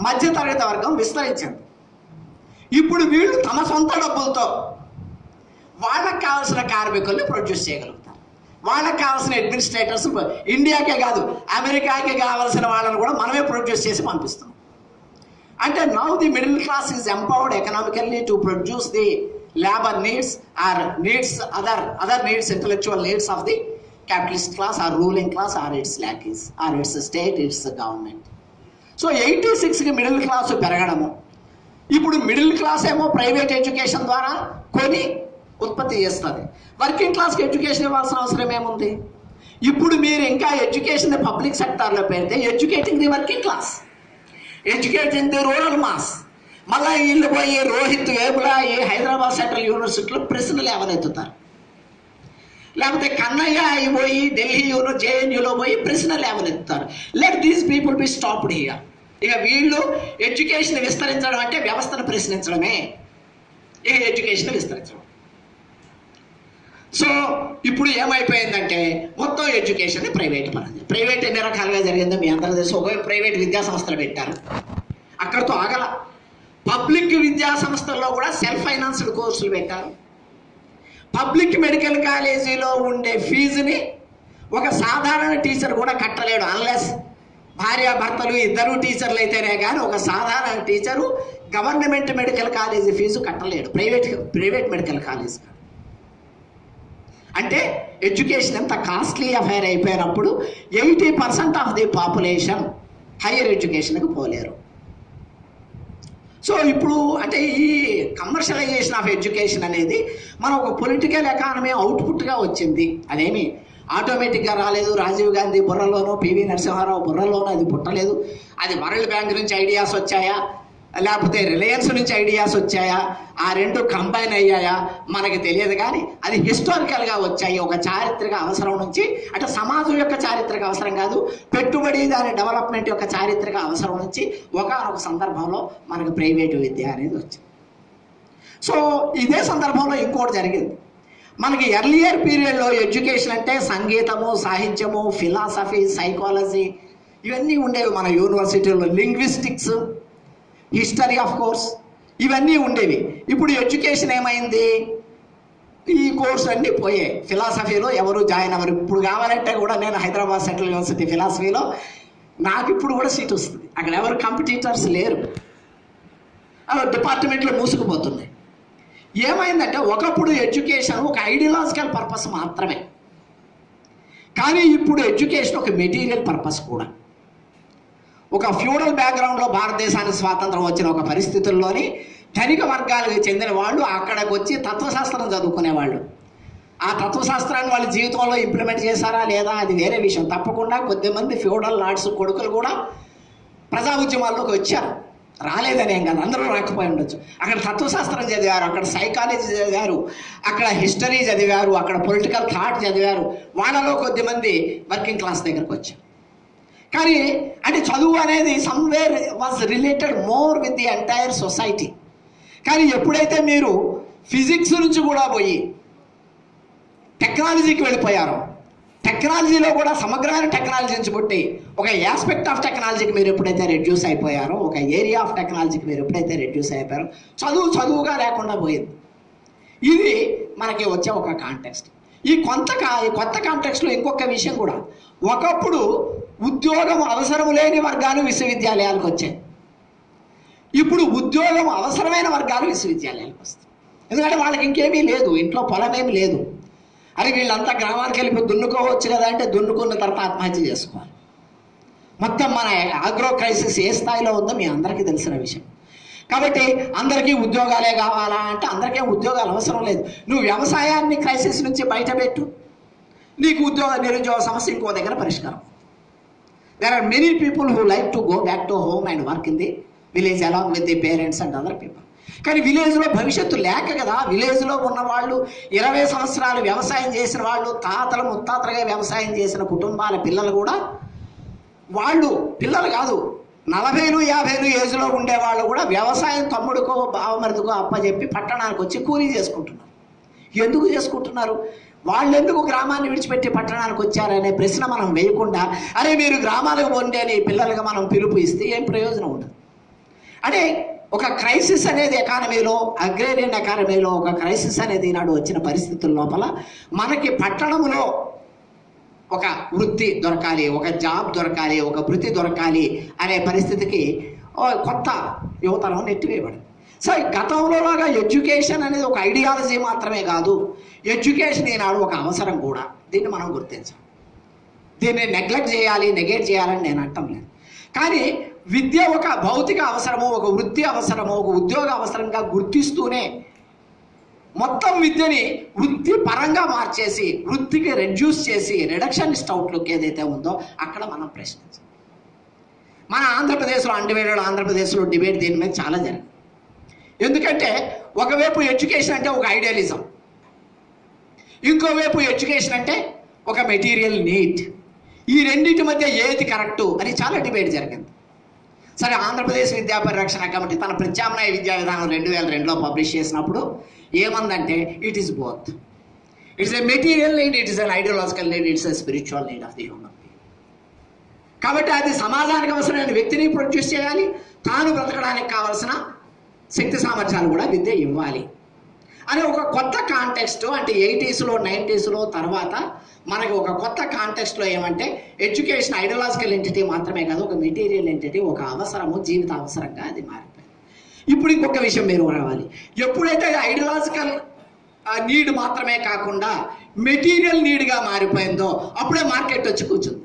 మధ్యతరగతి వర్గం విస్తరించింది. ఇప్పుడు వీళ్ళు తమ సొంత డబ్బులతో వాళ్ళకి కావాల్సిన కార్మికుల్ని ప్రొడ్యూస్ చేయగలుగుతారు. వాళ్ళకి కావాల్సిన అడ్మినిస్ట్రేటర్స్ ఇండియాకే కాదు అమెరికాకి కావాల్సిన వాళ్ళని కూడా మనమే ప్రొడ్యూస్ చేసి పంపిస్తాం అంటే now the middle class is empowered economically to produce the labour needs or needs other other needs intellectual needs of the capitalist class or ruling class or its lackeys or its state its government so eighty సిక్స్కి middle class పెరగడము. ఇప్పుడు middle class ఏమో private education ద్వారా కొని ఉత్పత్తి చేస్తుంది. Working క్లాస్కి education ఇవ్వాల్సిన అవసరం ఏముంది? ఇప్పుడు మీరు ఇంకా ఎడ్యుకేషన్ పబ్లిక్ సెక్టార్లో పెడితే educating the working class educating the rural mass మళ్ళీ వీళ్ళు పోయి రోహిత్ వేపుల ఈ హైదరాబాద్ సెంట్రల్ యూనివర్సిటీలో ప్రశ్నలు ఎవరెత్తుతారు లేకపోతే కన్నయ్య అయిపోయి ఢిల్లీలో ఢిల్లీ యూనో జేఎన్యూలో పోయి ప్రశ్న లేవనెత్తారు. Let these people be stopped here ఇక వీళ్ళు ఎడ్యుకేషన్ విస్తరించడం అంటే వ్యవస్థను ప్రశ్నించడమే. ఇక ఎడ్యుకేషన్ విస్తరించడం. సో ఇప్పుడు ఏమైపోయిందంటే మొత్తం ఎడ్యుకేషన్ ప్రైవేట్ పరంగా. ప్రైవేట్ ఎన్ని రకాలుగా జరిగిందో మీ అందరూ తెలుసు. ఒక ప్రైవేట్ విద్యా సంస్థలు పెట్టారు అక్కడితో ఆగల. పబ్లిక్ విద్యా సంస్థల్లో కూడా సెల్ఫ్ ఫైనాన్స్డ్ కోర్సులు పెట్టారు. పబ్లిక్ మెడికల్ కాలేజీలో ఉండే ఫీజుని ఒక సాధారణ టీచర్ కూడా కట్టలేడు అన్లెస్ భార్యాభర్తలు ఇద్దరు టీచర్లు అయితేనే కానీ ఒక సాధారణ teacher government medical college fees కట్టలేడు private private medical college అంటే ఎడ్యుకేషన్ ఎంత కాస్ట్లీ అఫైర్ అయిపోయినప్పుడు eighty percent of the population higher ఎడ్యుకేషన్కి పోలేరు. సో ఇప్పుడు అంటే ఈ కమర్షియలైజేషన్ ఆఫ్ ఎడ్యుకేషన్ అనేది మన ఒక పొలిటికల్ ఎకానమీ అవుట్పుట్గా వచ్చింది. అదేమి? ఆటోమేటిక్గా రాలేదు. రాజీవ్ గాంధీ బుర్రలోనో పివి నరసింహారావు బుర్రలోనో అది పుట్టలేదు. అది వరల్డ్ బ్యాంక్ నుంచి ఐడియాస్ వచ్చాయా? లేకపోతే రిలయన్స్ నుంచి ఐడియాస్ వచ్చాయా? ఆ రెండు కంబైన్ అయ్యాయా? మనకి తెలియదు కానీ అది హిస్టారికల్గా వచ్చాయి. ఒక చారిత్రక అవసరం నుంచి అంటే సమాజం యొక్క చారిత్రక అవసరం కాదు పెట్టుబడి దాని డెవలప్మెంట్ యొక్క చారిత్రక అవసరం నుంచి ఒకనొక సందర్భంలో మనకు ప్రైవేటు విద్య అనేది వచ్చింది. సో ఇదే సందర్భంలో ఇంకోటి జరిగింది. మనకి ఎర్లియర్ పీరియడ్లో ఎడ్యుకేషన్ అంటే సంగీతము సాహిత్యము ఫిలాసఫీ సైకాలజీ ఇవన్నీ ఉండేవి మన యూనివర్సిటీలో లింగ్విస్టిక్స్ హిస్టరీ ఆఫ్ కోర్స్ ఇవన్నీ ఉండేవి. ఇప్పుడు ఎడ్యుకేషన్ ఏమైంది? ఈ కోర్స్ అన్నీ పోయాయి ఫిలాసఫీలో ఎవరు జాయిన్ అవ్వరు. ఇప్పుడు కావాలంటే కూడా నేను హైదరాబాద్ సెంట్రల్ యూనివర్సిటీ ఫిలాసఫీలో నాకు ఇప్పుడు కూడా సీట్ వస్తుంది. అక్కడ ఎవరు కాంపిటీటర్స్ లేరు. డిపార్ట్మెంట్లో మూసుకుపోతున్నాయి. ఏమైందంటే ఒకప్పుడు ఎడ్యుకేషన్ ఒక ఐడియాలజికల్ పర్పస్ మాత్రమే. కానీ ఇప్పుడు ఎడ్యుకేషన్ ఒక మెటీరియల్ పర్పస్ కూడా. ఒక ఫ్యూడల్ బ్యాక్గ్రౌండ్లో భారతదేశానికి స్వాతంత్రం వచ్చిన ఒక పరిస్థితుల్లోని ధనిక వర్గాలకు చెందిన వాళ్ళు అక్కడికి వచ్చి తత్వశాస్త్రం చదువుకునేవాళ్ళు. ఆ తత్వశాస్త్రాన్ని వాళ్ళ జీవితంలో ఇంప్లిమెంట్ చేశారా లేదా అది వేరే విషయం. తప్పకుండా కొద్దిమంది ఫ్యూడల్ లార్డ్స్ కొడుకులు కూడా ప్రజా ఉద్యమాల్లోకి వచ్చారు. రాలేదని ఏం కాదు అందరూ రాకపోయి ఉండొచ్చు. అక్కడ తత్వశాస్త్రం చదివారు అక్కడ సైకాలజీ చదివారు అక్కడ హిస్టరీ చదివారు అక్కడ పొలిటికల్ థాట్ చదివారు. వాళ్ళలో కొద్దిమంది వర్కింగ్ క్లాస్ దగ్గరకు వచ్చారు. కానీ అంటే చదువు అనేది somewhere was related more with the entire society కానీ ఎప్పుడైతే మీరు ఫిజిక్స్ నుంచి కూడా పోయి టెక్నాలజీకి వెళ్ళిపోయారో టెక్నాలజీలో కూడా సమగ్రమైన టెక్నాలజీ నుంచి పుట్టి ఒక ఆస్పెక్ట్ ఆఫ్ టెక్నాలజీకి మీరు ఎప్పుడైతే రెడ్యూస్ అయిపోయారో ఒక ఏరియా ఆఫ్ టెక్నాలజీకి మీరు ఎప్పుడైతే రెడ్యూస్ అయిపోయారో చదువు చదువుగా లేకుండా పోయింది. ఇది మనకి వచ్చే ఒక కాంటెక్స్ట్ ఈ కొంత కా- ఈ కొత్త కాంటెక్స్ట్లో ఇంకొక విషయం కూడా. ఒకప్పుడు ఉద్యోగం అవసరం లేని వర్గాలు విశ్వవిద్యాలయాలకు వచ్చాయి. ఇప్పుడు ఉద్యోగం అవసరమైన వర్గాలు విశ్వవిద్యాలయాలకు వస్తాయి. ఎందుకంటే వాళ్ళకి ఇంకేమీ లేదు ఇంట్లో పొలమేమి లేదు. అరే వీళ్ళంతా గ్రామానికి వెళ్ళిపోయి దున్నుకోవచ్చు కదా అంటే దున్నుకున్న తర్వాత ఆత్మహత్య చేసుకోవాలి. మొత్తం మన ఆగ్రో క్రైసిస్ ఏ స్థాయిలో ఉందో మీ అందరికీ తెలిసిన విషయం. కాబట్టి అందరికీ ఉద్యోగాలే కావాలా అంటే అందరికీ ఉద్యోగాలు అవసరం లేదు. నువ్వు వ్యవసాయాన్ని క్రైసిస్ నుంచి బయటపెట్టు. నీకు ఉద్యోగ నిరుద్యోగ సమస్య ఇంకో దగ్గర పరిష్కారం. There are many people who like to go back to home and work in the village along with the parents and other people కానీ విలేజ్లో భవిష్యత్తు లేక కదా విలేజ్లో ఉన్న వాళ్ళు ఇరవై సంవత్సరాలు వ్యవసాయం చేసిన వాళ్ళు తాతలు ముత్తాతలుగా వ్యవసాయం చేసిన కుటుంబాల పిల్లలు కూడా వాళ్ళు పిల్లలు కాదు నలభైలు యాభైలు ఏజ్లో ఉండే వాళ్ళు కూడా వ్యవసాయం తమ్ముడికో బావమరిదికో అప్పచెప్పి పట్టణానికి వచ్చి కూలీ చేసుకుంటున్నారు. ఎందుకు చేసుకుంటున్నారు? వాళ్ళు ఎందుకు గ్రామాన్ని విడిచిపెట్టి పట్టణానికి వచ్చారనే ప్రశ్న మనం వేయకుండా అరే మీరు గ్రామాలకు పొండి అని పిల్లలకు మనం పిలుపు ఇస్తే ఏం ప్రయోజనం ఉండదు. అంటే ఒక క్రైసిస్ అనేది ఎకానమీలో అగ్రేరియన్ ఎకానమీలో ఒక క్రైసిస్ అనేది ఈనాడు వచ్చిన పరిస్థితుల లోపల మనకి పట్టణంలో ఒక వృత్తి దొరకాలి ఒక జాబ్ దొరకాలి ఒక వృత్తి దొరకాలి అనే పరిస్థితికి కొత్త యువతరం నెట్టివేయబడింది. సో గతంలో లాగా ఎడ్యుకేషన్ అనేది ఒక ఐడియాలజీ మాత్రమే కాదు. ఎడ్యుకేషన్ ఈనాడు ఒక అవసరం కూడా. దీన్ని మనం గుర్తించాలి దీన్ని నెగ్లెక్ట్ చేయాలి నెగేట్ చేయాలని నేను అంటం లేదు. కానీ విద్య ఒక భౌతిక అవసరము ఒక వృత్తి అవసరము ఒక ఉద్యోగ అవసరంగా గుర్తిస్తూనే మొత్తం విద్యని వృత్తి పరంగా మార్చేసి వృత్తికి రెడ్యూస్ చేసి రిడక్షనిస్ట్ అవుట్లుక్ ఏదైతే ఉందో అక్కడ మనం ప్రశ్నించాలి మన ఆంధ్రప్రదేశ్లో అండివేడెడ్ ఆంధ్రప్రదేశ్లో డిబేట్ దీని మీద చాలా జరిగింది. ఎందుకంటే ఒకవైపు ఎడ్యుకేషన్ అంటే ఒక ఐడియాలిజం ఇంకోవైపు ఎడ్యుకేషన్ అంటే ఒక మెటీరియల్ నీడ్. ఈ రెండింటి మధ్య ఏది కరెక్టు అని చాలా డిబేట్ జరిగింది. సరే ఆంధ్రప్రదేశ్ విద్యా పరిరక్షణ కమిటీ తన ప్రత్యామ్నాయ విద్యా విధానం రెండు వేల రెండులో పబ్లిష్ చేసినప్పుడు ఏమందంటే it is both it's a material need it is an ideological need it's a spiritual need of the human కాబట్టి అది సమాజానికి అవసరమైన వ్యక్తిని ప్రొడ్యూస్ చేయాలి తాను బ్రతకడానికి కావాల్సిన శక్తి సామర్థ్యాలు కూడా విద్య ఇవ్వాలి. అని ఒక కొత్త కాంటెక్స్ట్ అంటే ఎయిటీస్లో నైంటీస్లో తర్వాత మనకి ఒక కొత్త కాంటెక్స్ట్లో ఏమంటే ఎడ్యుకేషన్ ఐడియాలజికల్ ఎంటిటీ మాత్రమే కాదు ఒక మెటీరియల్ ఎంటిటీ ఒక అవసరము జీవిత అవసరంగా అది మారిపోయింది. ఇప్పుడు ఇంకొక విషయం మీరు రావాలి. ఎప్పుడైతే ఐడియాలజికల్ నీడ్ మాత్రమే కాకుండా మెటీరియల్ నీడ్గా మారిపోయిందో అప్పుడే మార్కెట్ వచ్చి కూర్చుంది.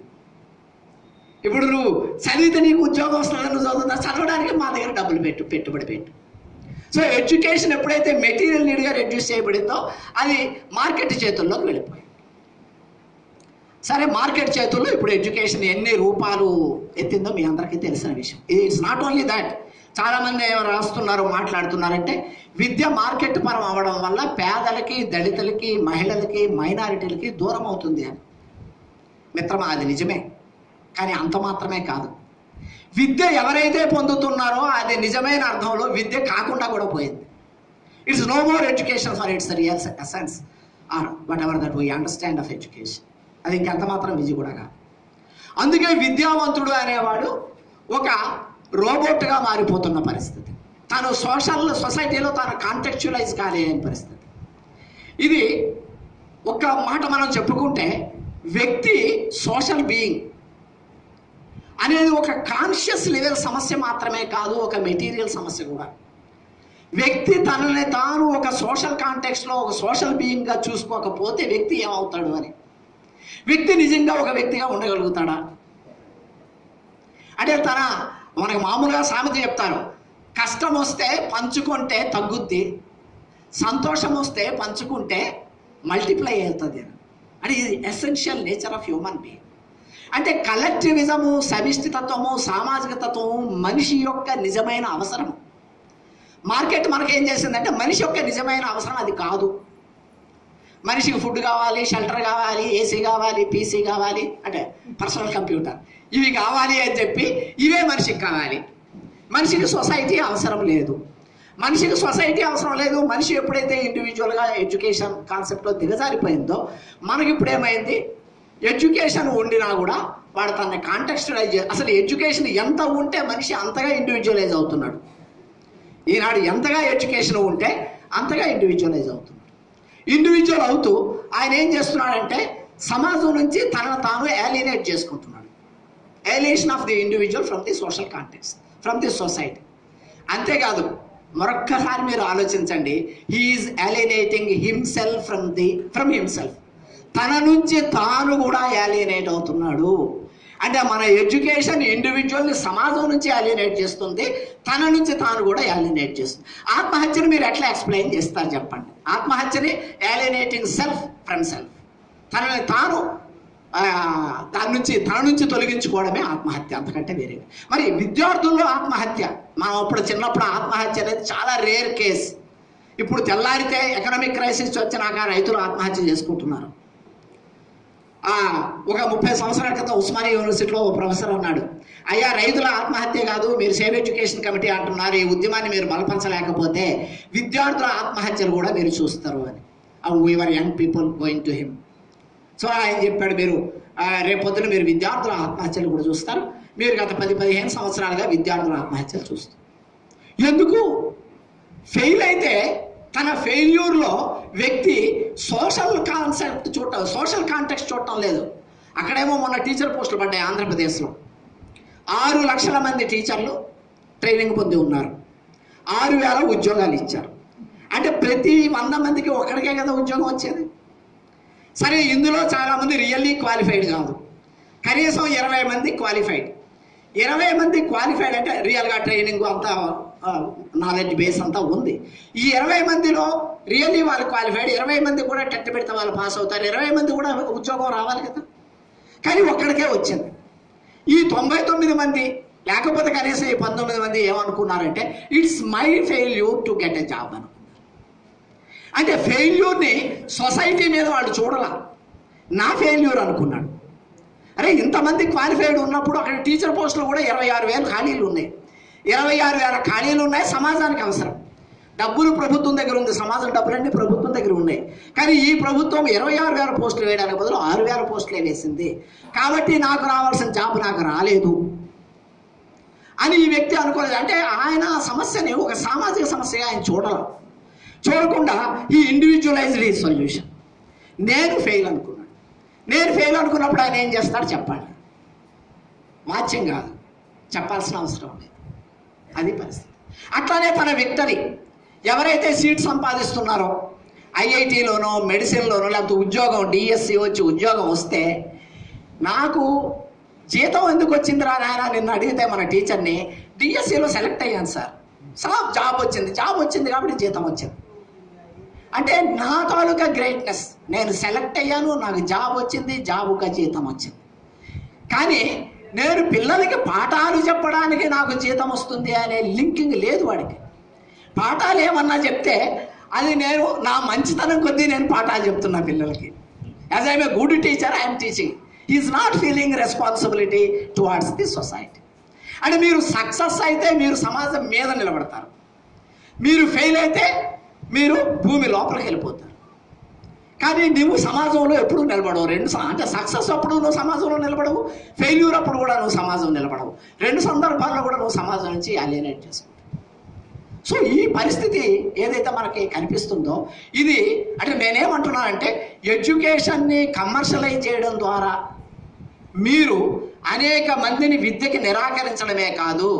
ఇప్పుడు నువ్వు చదివితే నీకు ఉద్యోగం వస్తుందని చదువుతా చదవడానికి మా దగ్గర డబ్బులు పెట్టు పెట్టుబడి పెట్టు. సో ఎడ్యుకేషన్ ఎప్పుడైతే మెటీరియల్ నీడ్గా రెడ్యూస్ చేయబడిందో అది మార్కెట్ చేతుల్లోకి వెళ్ళిపోయింది. సరే మార్కెట్ చేతుల్లో ఇప్పుడు ఎడ్యుకేషన్ ఎన్ని రూపాలు ఎత్తిందో మీ అందరికీ తెలిసిన విషయం. ఇది ఇట్స్ నాట్ ఓన్లీ దాట్ చాలామంది ఏమో రాస్తున్నారు మాట్లాడుతున్నారంటే విద్య మార్కెట్ పరం అవ్వడం వల్ల పేదలకి దళితులకి మహిళలకి మైనారిటీలకి దూరం అవుతుంది అని. మిత్రమా అది నిజమే. కానీ అంత మాత్రమే కాదు. విద్య ఎవరైతే పొందుతున్నారో అది నిజమైన అర్థంలో విద్య కాకుండా కూడా పోయింది. It's no more education for its real sense or whatever that we understand of education అది ఇంకెంత మాత్రం విజయ కూడా కాదు. అందుకే విద్యావంతుడు అనేవాడు ఒక రోబోట్గా మారిపోతున్న పరిస్థితి. తను సోషల్ సొసైటీలో తాను కాంటెక్చువలైజ్ కాలేని పరిస్థితి. ఇది ఒక మాట మనం చెప్పుకుంటే వ్యక్తి సోషల్ బీయింగ్ అనేది ఒక కాన్షియస్ లెవెల్ సమస్య మాత్రమే కాదు ఒక మెటీరియల్ సమస్య కూడా. వ్యక్తి తనని తాను ఒక సోషల్ కాంటెక్స్లో ఒక సోషల్ బీయింగ్గా చూసుకోకపోతే వ్యక్తి ఏమవుతాడు అని? వ్యక్తి నిజంగా ఒక వ్యక్తిగా ఉండగలుగుతాడా? అంటే తన మనకు మామూలుగా సామెత చెప్తారు కష్టం వస్తే పంచుకుంటే తగ్గుద్ది సంతోషం వస్తే పంచుకుంటే మల్టిప్లై అవుతుంది అని. అంటే ఇది essential nature of human being అంటే కలెక్టివిజము సమిష్టితత్వము సామాజిక తత్వము మనిషి యొక్క నిజమైన అవసరం. మార్కెట్ మనకేం చేసిందంటే మనిషి యొక్క నిజమైన అవసరం అది కాదు. మనిషికి ఫుడ్ కావాలి షెల్టర్ కావాలి ఏసీ కావాలి పీసీ కావాలి అంటే పర్సనల్ కంప్యూటర్. ఇవి కావాలి అని చెప్పి ఇవే మనిషికి కావాలి. మనిషికి సొసైటీ అవసరం లేదు. మనిషికి సొసైటీ అవసరం లేదు. మనిషి ఎప్పుడైతే ఇండివిజువల్గా ఎడ్యుకేషన్ కాన్సెప్ట్లో దిగజారిపోయిందో మనకి ఇప్పుడు ఏమైంది ఎడ్యుకేషన్ ఉండినా కూడా వాడు తన కాంటెక్స్టలైజ్ అసలు ఎడ్యుకేషన్ ఎంత ఉంటే మనిషి అంతగా ఇండివిజువలైజ్ అవుతున్నాడు. ఈనాడు ఎంతగా ఎడ్యుకేషన్ ఉంటే అంతగా ఇండివిజువలైజ్ అవుతున్నాడు. ఇండివిజువల్ అవుతూ ఆయన ఏం చేస్తున్నాడంటే సమాజం నుంచి తనను తాను ఏలినేట్ చేసుకుంటున్నాడు. Alienation of the individual from the social context from the society అంతేకాదు మరొక్కసారి మీరు ఆలోచించండి he is alienating himself from the from himself తన నుంచి తాను కూడా యాలినేట్ అవుతున్నాడు. అంటే మన ఎడ్యుకేషన్ ఇండివిజువల్ని సమాజం నుంచి యాలినేట్ చేస్తుంది తన నుంచి తాను కూడా యాలినేట్ చేస్తుంది. ఆత్మహత్యను మీరు ఎట్లా ఎక్స్ప్లెయిన్ చేస్తారు చెప్పండి? ఆత్మహత్యని యాలినేటింగ్ సెల్ఫ్ ఫ్రమ్ సెల్ఫ్ తనని తాను ఆ, దాని నుంచి తన నుంచి తొలగించుకోవడమే ఆత్మహత్య అంతకంటే వేరే మరి విద్యార్థుల్లో ఆత్మహత్య మనం అప్పుడు చిన్నప్పుడు ఆత్మహత్య అనేది చాలా రేర్ కేస్ ఇప్పుడు తెల్లారితే ఎకనామిక్ క్రైసిస్ వచ్చినాక రైతులు ఆత్మహత్య చేసుకుంటున్నారు. ఒక ముప్పై సంవత్సరాల క్రితం ఉస్మానియా యూనివర్సిటీలో ఓ ప్రొఫెసర్ ఉన్నాడు. అయ్యా రైతుల ఆత్మహత్య కాదు మీరు సేవ్ ఎడ్యుకేషన్ కమిటీ అంటున్నారు ఈ ఉద్యమాన్ని మీరు బలపరచలేకపోతే విద్యార్థుల ఆత్మహత్యలు కూడా మీరు చూస్తారు అని. We are young people going to him so ఆయన చెప్పాడు మీరు? రేపొద్దున మీరు విద్యార్థుల ఆత్మహత్యలు కూడా చూస్తారు. మీరు గత పది పదిహేను సంవత్సరాలుగా విద్యార్థుల ఆత్మహత్యలు చూస్తారు. ఎందుకు? ఫెయిల్ అయితే తన ఫెయిల్యూర్లో వ్యక్తి సోషల్ కాన్సెప్ట్ చూడటం సోషల్ కాంటెక్స్ట్ చూడటం లేదు. అక్కడేమో మొన్న టీచర్ పోస్టులు పడ్డాయి ఆంధ్రప్రదేశ్లో. ఆరు లక్షల మంది టీచర్లు ట్రైనింగ్ పొంది ఉన్నారు. ఆరు వేల ఉద్యోగాలు ఇచ్చారు. అంటే ప్రతి వంద మందికి ఒకరికే కదా ఉద్యోగం వచ్చేది? సరే ఇందులో చాలామంది రియల్లీ క్వాలిఫైడ్ కాదు. కనీసం ఇరవై మంది క్వాలిఫైడ్. ఇరవై మంది క్వాలిఫైడ్ అంటే రియల్గా ట్రైనింగ్ అంతా నాలెడ్జ్ బేస్ అంతా ఉంది. ఈ ఇరవై మందిలో రియల్లీ వాళ్ళు క్వాలిఫైడ్ ఇరవై మంది కూడా టెట్ పెడితే వాళ్ళు పాస్ అవుతారు. ఇరవై మంది కూడా ఉద్యోగం రావాలి కదా. కానీ ఒక్కడికే వచ్చింది. ఈ తొంభై తొమ్మిది మంది లేకపోతే కనీసం ఈ పంతొమ్మిది మంది ఏమనుకున్నారంటే it's my failure to get a job అనుకున్నారు. అంటే ఫెయిల్యూర్ని సొసైటీ మీద వాళ్ళు చూడాల. నా ఫెయిల్యూర్ అనుకున్నాడు. అరే ఇంతమంది క్వాలిఫైడ్ ఉన్నప్పుడు అక్కడ టీచర్ పోస్టులు కూడా ఇరవై ఆరు వేల ఖాళీలు ఉన్నాయి. ఇరవై ఆరు వేల ఖాళీలు ఉన్నాయి సమాజానికి అవసరం. డబ్బులు ప్రభుత్వం దగ్గర ఉంది సమాజం డబ్బులన్నీ ప్రభుత్వం దగ్గర ఉన్నాయి. కానీ ఈ ప్రభుత్వం ఇరవై ఆరు వేల పోస్టులు వేయడానికి బదులు ఆరు వేల పోస్టులే వేసింది. కాబట్టి నాకు రావాల్సిన జాబ్ నాకు రాలేదు. అని ఈ వ్యక్తి అనుకోలేదు. అంటే ఆయన సమస్యని ఒక సామాజిక సమస్యగా ఆయన చూడాలి. చూడకుండా ఈ ఇండివిజువలైజ్డ్ ఈ సొల్యూషన్ నేను ఫెయిల్ అనుకున్నాను. నేను ఫెయిల్ అనుకున్నప్పుడు ఆయన ఏం చేస్తాడు? చెప్పండి వాచ్యం కాదు. చెప్పాల్సిన అవసరం లేదు. అది పరిస్థితి. అట్లానే తన విక్టరీ ఎవరైతే సీట్ సంపాదిస్తున్నారో ఐఐటీలోనో మెడిసిన్లోనో లేకపోతే ఉద్యోగం డిఎస్సి వచ్చి ఉద్యోగం వస్తే నాకు జీతం ఎందుకు వచ్చిందిరా నాయన నిన్ను అడిగితే మన టీచర్ని డిఎస్సిలో సెలెక్ట్ అయ్యాను సార్. సార్ జాబ్ వచ్చింది జాబ్ వచ్చింది కాబట్టి జీతం వచ్చింది. అంటే నా తాలూకా గ్రేట్నెస్ నేను సెలెక్ట్ అయ్యాను నాకు జాబ్ వచ్చింది జాబుగా జీతం వచ్చింది. కానీ నేను పిల్లలకి పాఠాలు చెప్పడానికి నాకు జీతం వస్తుంది అనే లింకింగ్ లేదు వాడికి. పాఠాలు ఏమన్నా చెప్తే అది నేను నా మంచితనం కొద్దీ నేను పాఠాలు చెప్తున్నా పిల్లలకి. As I'm a good teacher I'm teaching is not feeling responsibility towards the society అంటే మీరు సక్సెస్ అయితే మీరు సమాజం మీద నిలబడతారు. మీరు ఫెయిల్ అయితే మీరు భూమి లోపలికి వెళ్ళిపోతారు. కానీ నువ్వు సమాజంలో ఎప్పుడు నిలబడవు. రెండు అంటే సక్సెస్ అప్పుడు నువ్వు సమాజంలో నిలబడవు. ఫెయిల్యూర్ అప్పుడు కూడా నువ్వు సమాజం నిలబడవు. రెండు సందర్భాల్లో కూడా నువ్వు సమాజం నుంచి అలియనేట్ చేసుకుంటావు. సో ఈ పరిస్థితి ఏదైతే మనకి కనిపిస్తుందో ఇది అంటే నేనేమంటున్నానంటే ఎడ్యుకేషన్ని కమర్షియలైజ్ చేయడం ద్వారా మీరు అనేక మందిని విద్యకి నిరాకరించడమే కాదు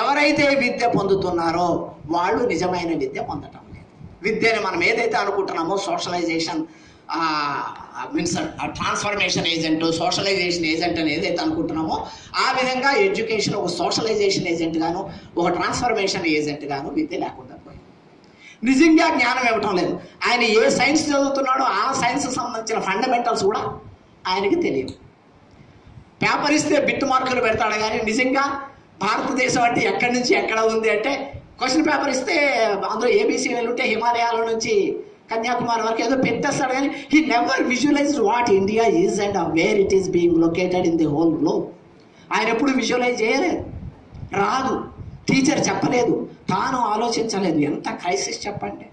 ఎవరైతే విద్య పొందుతున్నారో వాళ్ళు నిజమైన విద్య పొందటం. విద్యని మనం ఏదైతే అనుకుంటున్నామో socialization means transformation agent socialization agent అని ఏదైతే అనుకుంటున్నామో ఆ విధంగా ఎడ్యుకేషన్ ఒక సోషలైజేషన్ ఏజెంట్ గాను ఒక ట్రాన్స్ఫర్మేషన్ ఏజెంట్ గాను విద్య లేకుండా పోయింది. నిజంగా జ్ఞానం ఇవ్వటం లేదు. ఆయన ఏ సైన్స్ చదువుతున్నాడో ఆ సైన్స్ సంబంధించిన ఫండమెంటల్స్ కూడా ఆయనకి తెలియదు. పేపర్ ఇస్తే బిట్ మార్కులు పెడతాడు కానీ నిజంగా భారతదేశం అంటే ఎక్కడి నుంచి ఎక్కడ ఉంది అంటే క్వశ్చన్ పేపర్ ఇస్తే అందులో ఏబీసీ ఉంటే హిమాలయాల నుంచి కన్యాకుమారి వరకు ఏదో పెట్టేస్తాడు కానీ he never visualize what India is and where it is being located in the whole globe ఆయన ఎప్పుడు విజువలైజ్ చేయలేదు రాదు. టీచర్ చెప్పలేదు. తాను ఆలోచించలేదు. ఎంత క్రైసిస్ చెప్పండి.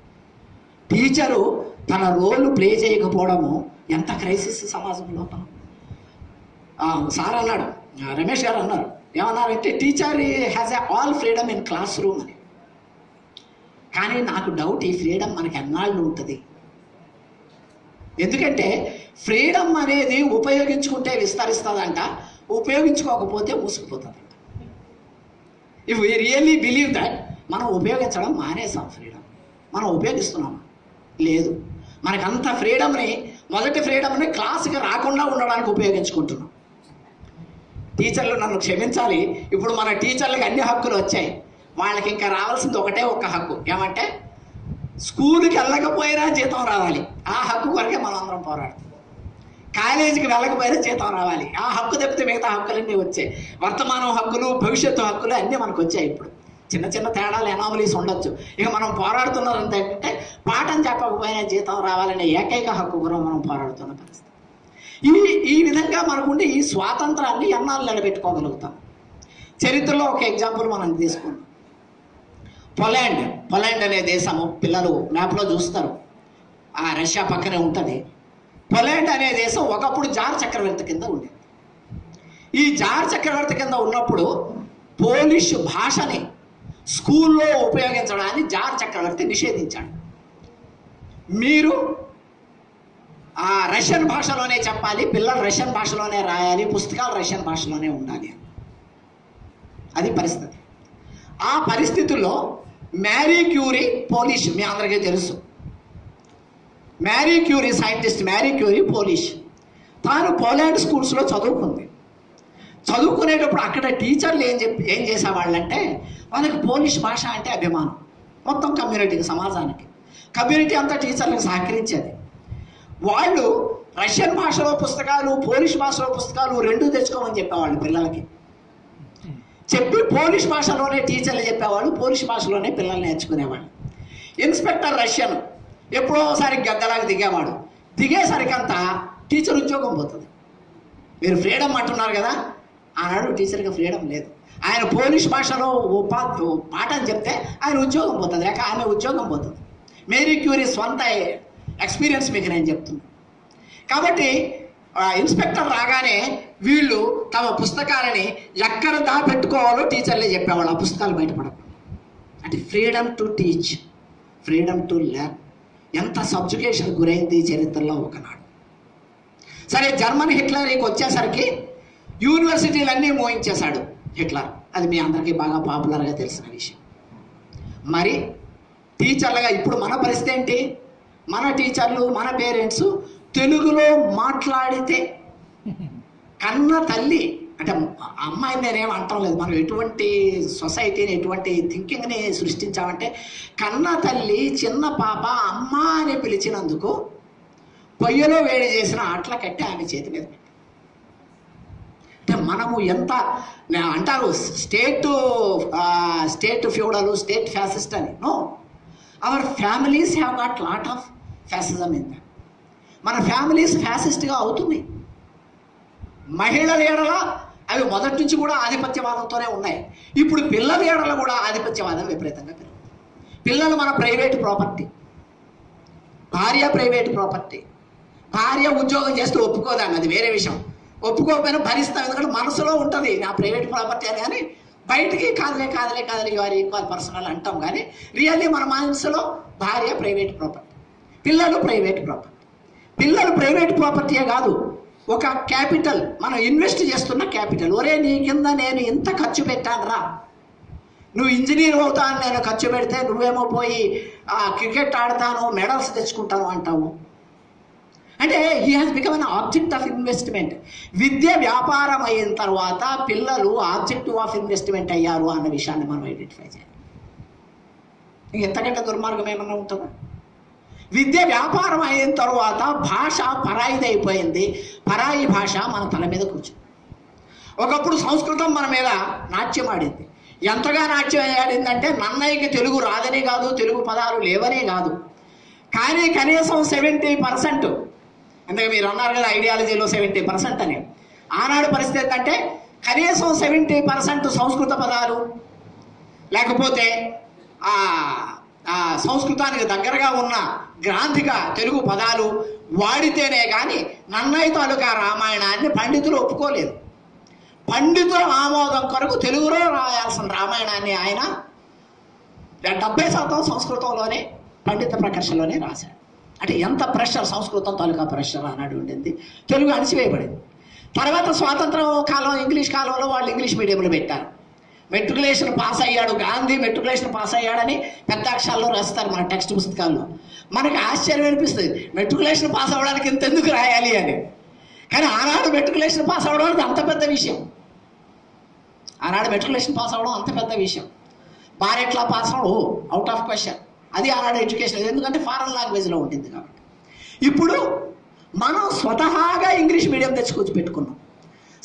టీచరు తన రోల్ ప్లే చేయకపోవడము ఎంత క్రైసిస్ సమాజంలో లోపల. సార్ అన్నాడు. రమేష్ గారు అన్నారు. ఏమన్నారంటే teacher has a all freedom in classroom అని కానీ నాకు డౌట్ ఈ ఫ్రీడమ్ మనకి ఎన్నాళ్ళు ఉంటుంది? ఎందుకంటే ఫ్రీడమ్ అనేది ఉపయోగించుకుంటే విస్తరిస్తుందంట ఉపయోగించుకోకపోతే మూసుకుపోతుందంట. If we really believe that మనం ఉపయోగించడం మానేసాం ఫ్రీడమ్ మనం ఉపయోగిస్తున్నాం. లేదు. మనకంత ఫ్రీడమ్ని మొదటి ఫ్రీడమ్ని క్లాస్కి రాకుండా ఉండడానికి ఉపయోగించుకుంటున్నాం. టీచర్లు నన్ను క్షమించాలి. ఇప్పుడు మన టీచర్లకు అన్ని హక్కులు వచ్చాయి. వాళ్ళకి ఇంకా రావాల్సింది ఒకటే ఒక్క హక్కు. ఏమంటే స్కూల్కి వెళ్ళకపోయినా జీతం రావాలి. ఆ హక్కు కొరకే మనం అందరం పోరాడుతాం. కాలేజీకి వెళ్ళకపోయినా జీతం రావాలి. ఆ హక్కు తప్పితే మిగతా హక్కులన్నీ వచ్చాయి. వర్తమానం హక్కులు భవిష్యత్తు హక్కులు అన్నీ మనకు వచ్చాయి ఇప్పుడు. చిన్న చిన్న తేడాలు ఎనామలీస్ ఉండొచ్చు. ఇక మనం పోరాడుతున్నది ఏంటంటే పాఠం చెప్పకపోయినా జీతం రావాలనే ఏకైక హక్కు కూడా మనం పోరాడుతున్న పరిస్థితి. ఈ ఈ విధంగా మనకుండే ఈ స్వాతంత్రాన్ని ఎన్నాళ్ళు నిలబెట్టుకోగలుగుతాం? చరిత్రలో ఒక ఎగ్జాంపుల్ మనం తీసుకుందాం. పొలాండ్ పొలాండ్ అనే దేశము పిల్లలు మ్యాప్లో చూస్తారు. ఆ రష్యా పక్కనే ఉంటుంది. పొలాండ్ అనే దేశం ఒకప్పుడు జార్ చక్రవర్తి కింద ఉండేది. ఈ జార్ చక్రవర్తి కింద ఉన్నప్పుడు పోలిష్ భాషని స్కూల్లో ఉపయోగించడాన్ని జార్ చక్రవర్తి నిషేధించాడు. మీరు ఆ రష్యన్ భాషలోనే చెప్పాలి పిల్లలు రష్యన్ భాషలోనే రాయాలి పుస్తకాలు రష్యన్ భాషలోనే ఉండాలి అది పరిస్థితి. ఆ పరిస్థితుల్లో మ్యారీ క్యూరీ పోలిష్ మీ అందరికీ తెలుసు. Marie Curie scientist Marie Curie Polish తాను పోలాండ్ స్కూల్స్లో చదువుకుంది. చదువుకునేటప్పుడు అక్కడ టీచర్లు ఏం చెప్పి ఏం చేసేవాళ్ళంటే వాళ్ళకి పోలిష్ భాష అంటే అభిమానం. మొత్తం కమ్యూనిటీకి సమాజానికి. కమ్యూనిటీ అంతా టీచర్లకు సహకరించేది. వాళ్ళు రష్యన్ భాషలో పుస్తకాలు పోలిష్ భాషలో పుస్తకాలు రెండు తెచ్చుకోమని చెప్పేవాళ్ళు పిల్లలకి. చెప్పి పోలిష్ భాషలోనే టీచర్లు చెప్పేవాళ్ళు పోలిష్ భాషలోనే పిల్లలు నేర్చుకునేవాళ్ళు. ఇన్స్పెక్టర్ రష్యన్ ఎప్పుడో ఒకసారి గద్దలాగా దిగేవాడు. దిగేసరికంతా టీచర్ ఉద్యోగం పోతుంది. మీరు ఫ్రీడమ్ అంటున్నారు కదా? ఆనాడు టీచర్కి ఫ్రీడమ్ లేదు. ఆయన పోలిష్ భాషలో ఉపా పాఠం చెప్తే ఆయన ఉద్యోగం పోతుంది. లేక ఆమె ఉద్యోగం పోతుంది. మేరీ క్యూరీ స్వంత ఎక్స్పీరియన్స్ మీకు నేను చెప్తున్నాను కాబట్టి ఇన్స్పెక్టర్ రాగానే వీళ్ళు తమ పుస్తకాలని ఎక్కడ దాపెట్టుకోవాలో టీచర్లే చెప్పేవాళ్ళు. ఆ పుస్తకాలు బయటపడకు అంటే freedom to teach freedom to learn ఎంత సబ్జుకేషన్ గురైంది చరిత్రలో ఒకనాడు. సరే జర్మన్ హిట్లర్కి వచ్చేసరికి యూనివర్సిటీలన్నీ మోయించేశాడు హిట్లర్. అది మీ అందరికీ బాగా పాపులర్గా తెలిసిన విషయం. మరి టీచర్లుగా ఇప్పుడు మన పరిస్థితి ఏంటి? మన టీచర్లు మన పేరెంట్స్ తెలుగులో మాట్లాడితే కన్న తల్లి అంటే అమ్మాయిని నేనేం అంటం లేదు. మనం ఎటువంటి సొసైటీని ఎటువంటి థింకింగ్ని సృష్టించామంటే కన్న తల్లి చిన్న పాప అమ్మ అని పిలిచినందుకు పొయ్యిలో వేడి చేసిన అట్ల కట్టి ఆమె చేతి మీద అంటే మనము ఎంత అంటారు state state feudal state fascist అని. No our families have got lot of fascism in that. మన ఫ్యామిలీస్ ఫ్యాసిస్ట్గా అవుతుంది మహిళల ఏడల అవి మొదటి నుంచి కూడా ఆధిపత్యవాదంతోనే ఉన్నాయి. ఇప్పుడు పిల్లల ఏడల కూడా ఆధిపత్యవాదం విపరీతంగా పెరుగుతుంది. పిల్లలు మన ప్రైవేట్ ప్రాపర్టీ భార్య ప్రైవేట్ ప్రాపర్టీ భార్య ఉద్యోగం చేస్తూ ఒప్పుకోదాన్ని అది వేరే విషయం. ఒప్పుకోకపోయినా భరిస్తాం ఎందుకంటే మనసులో ఉంటుంది నా ప్రైవేట్ ప్రాపర్టీ అని కానీ బయటికి కాదులే కాదులే కాదులే వారి ఈక్వల్ పర్సనల్ అంటాం కానీ రియల్లీ మన మనసులో భార్య ప్రైవేట్ ప్రాపర్టీ పిల్లలు ప్రైవేట్ ప్రాపర్టీ. పిల్లలు ప్రైవేట్ ప్రాపర్టీయే కాదు. ఒక క్యాపిటల్ మనం ఇన్వెస్ట్ చేస్తున్న క్యాపిటల్. ఒరే నీ కింద నేను ఇంత ఖర్చు పెట్టానురా. నువ్వు ఇంజనీర్ అవుతాను నేను ఖర్చు పెడితే నువ్వేమో పోయి ఆ, క్రికెట్ ఆడతాను మెడల్స్ తెచ్చుకుంటాను అంటావు. అంటే he has become an object of investment విద్య వ్యాపారం అయిన తర్వాత పిల్లలు ఆబ్జెక్టివ్ ఆఫ్ ఇన్వెస్ట్మెంట్ అయ్యారు అన్న విషయాన్ని మనం ఐడెంటిఫై చేయాలి. ఎంతకంటే దుర్మార్గం ఏమన్నా ఉంటుందా? విద్య వ్యాపారం అయిన తర్వాత భాష పరాయిదైపోయింది. పరాయి భాష మన తల మీద కూర్చుంది. ఒకప్పుడు సంస్కృతం మన మీద నాట్యం ఆడింది. ఎంతగా నాట్యం ఆడిందంటే నన్నయ్యకి తెలుగు రాదనే కాదు తెలుగు పదాలు లేవనే కాదు. కానీ కనీసం సెవెంటీ పర్సెంట్ అందుకే మీరు అన్నారు కదా ఐడియాలజీలో సెవెంటీ పర్సెంట్ అని. ఆనాడు పరిస్థితి ఏంటంటే కనీసం సెవెంటీ పర్సెంట్ సంస్కృత పదాలు. లేకపోతే సంస్కృతానికి దగ్గరగా ఉన్న గ్రాంధిక తెలుగు పదాలు వాడితేనే కానీ నన్నయ్య తాలూకా రామాయణాన్ని పండితులు ఒప్పుకోలేదు. పండితుల ఆమోదం కొరకు తెలుగులో రాయాల్సిన రామాయణాన్ని ఆయన డెబ్బై శాతం సంస్కృతంలోనే పండిత ప్రకర్షలోనే రాశాడు. అంటే ఎంత ప్రెషర్ సంస్కృతం తాలూకా ప్రెషర్ అన్నట్టు ఉండింది. తెలుగు అణిచివేయబడింది. తర్వాత స్వాతంత్ర కాలం ఇంగ్లీష్ కాలంలో వాళ్ళు ఇంగ్లీష్ మీడియంలో పెట్టారు. మెట్రికులేషన్ పాస్ అయ్యాడు. గాంధీ మెట్రికులేషన్ పాస్ అయ్యాడని పెద్ద అక్షరాల్లో రాస్తారు మన టెక్స్ట్ పుస్తకాల్లో. మనకి ఆశ్చర్యం అనిపిస్తుంది. మెట్రికులేషన్ పాస్ అవ్వడానికి ఇంత ఎందుకు రాయాలి అని. కానీ ఆనాడు మెట్రికులేషన్ పాస్ అవ్వడం అనేది అంత పెద్ద విషయం. ఆనాడు మెట్రికులేషన్ పాస్ అవ్వడం అంత పెద్ద విషయం. బారెట్లా పాస్ అవ్వడం? అవుట్ ఆఫ్ క్వశ్చన్ అది ఆనాడు ఎడ్యుకేషన్. ఎందుకంటే ఫారెన్ లాంగ్వేజ్లో ఉంటుంది కాబట్టి. ఇప్పుడు మనం స్వతహాగా ఇంగ్లీష్ మీడియం తెచ్చుకొచ్చి పెట్టుకున్నాం.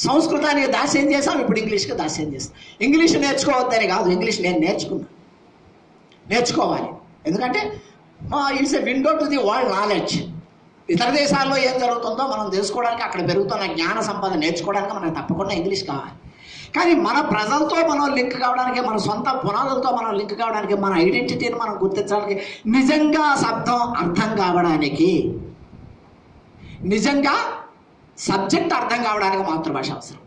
సంస్కృతానికి దాస్యం చేసాం ఇప్పుడు ఇంగ్లీష్కి దాస్యం చేస్తాం. ఇంగ్లీష్ నేర్చుకోవద్దని కాదు ఇంగ్లీష్ నేను నేర్చుకున్నా. నేర్చుకోవాలి. ఎందుకంటే it's a window to the world knowledge ఇతర దేశాల్లో ఏం జరుగుతుందో మనం తెలుసుకోవడానికి అక్కడ పెరుగుతున్న జ్ఞాన సంపద నేర్చుకోవడానికి మనకు తప్పకుండా ఇంగ్లీష్ కావాలి. కానీ మన ప్రజలతో మనం లింక్ కావడానికి మన సొంత పునాదులతో మనం లింక్ కావడానికి మన ఐడెంటిటీని మనం గుర్తించడానికి నిజంగా శబ్దం అర్థం కావడానికి నిజంగా సబ్జెక్ట్ అర్థం కావడానికి మాతృభాష అవసరం.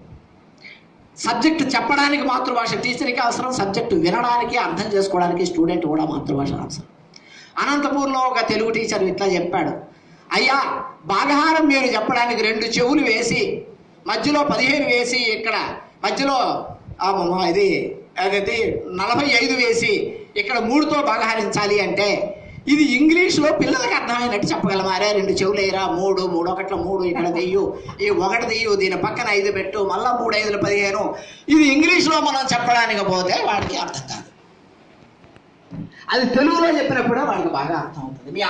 సబ్జెక్ట్ చెప్పడానికి మాతృభాష టీచర్కి అవసరం సబ్జెక్ట్ వినడానికి అర్థం చేసుకోవడానికి స్టూడెంట్ కూడా మాతృభాష అవసరం. అనంతపూర్లో ఒక తెలుగు టీచర్ ఇట్లా చెప్పాడు అయ్యా భాగహారం మీరు చెప్పడానికి రెండు చెవులు వేసి మధ్యలో పదిహేను వేసి ఇక్కడ మధ్యలో ఇది అదేది నలభై ఐదు వేసి ఇక్కడ మూడుతో భాగహరించాలి అంటే ఇది ఇంగ్లీష్లో పిల్లలకి అర్థమైనట్టు చెప్పగలమారే రెండు చెవులు వేయరా మూడు మూడు ఒకట్ల మూడు ఇక్కడ వెయ్యు ఈ ఒకటి తెయ్యు దీని పక్కన ఐదు పెట్టు మళ్ళా మూడు ఐదులు పదిహేను ఇది ఇంగ్లీష్లో మనం చెప్పడానికి పోతే వాడికి అర్థం కాదు అది తెలుగులో చెప్పినప్పుడే వాడికి బాగా అర్థం అవుతుంది మీ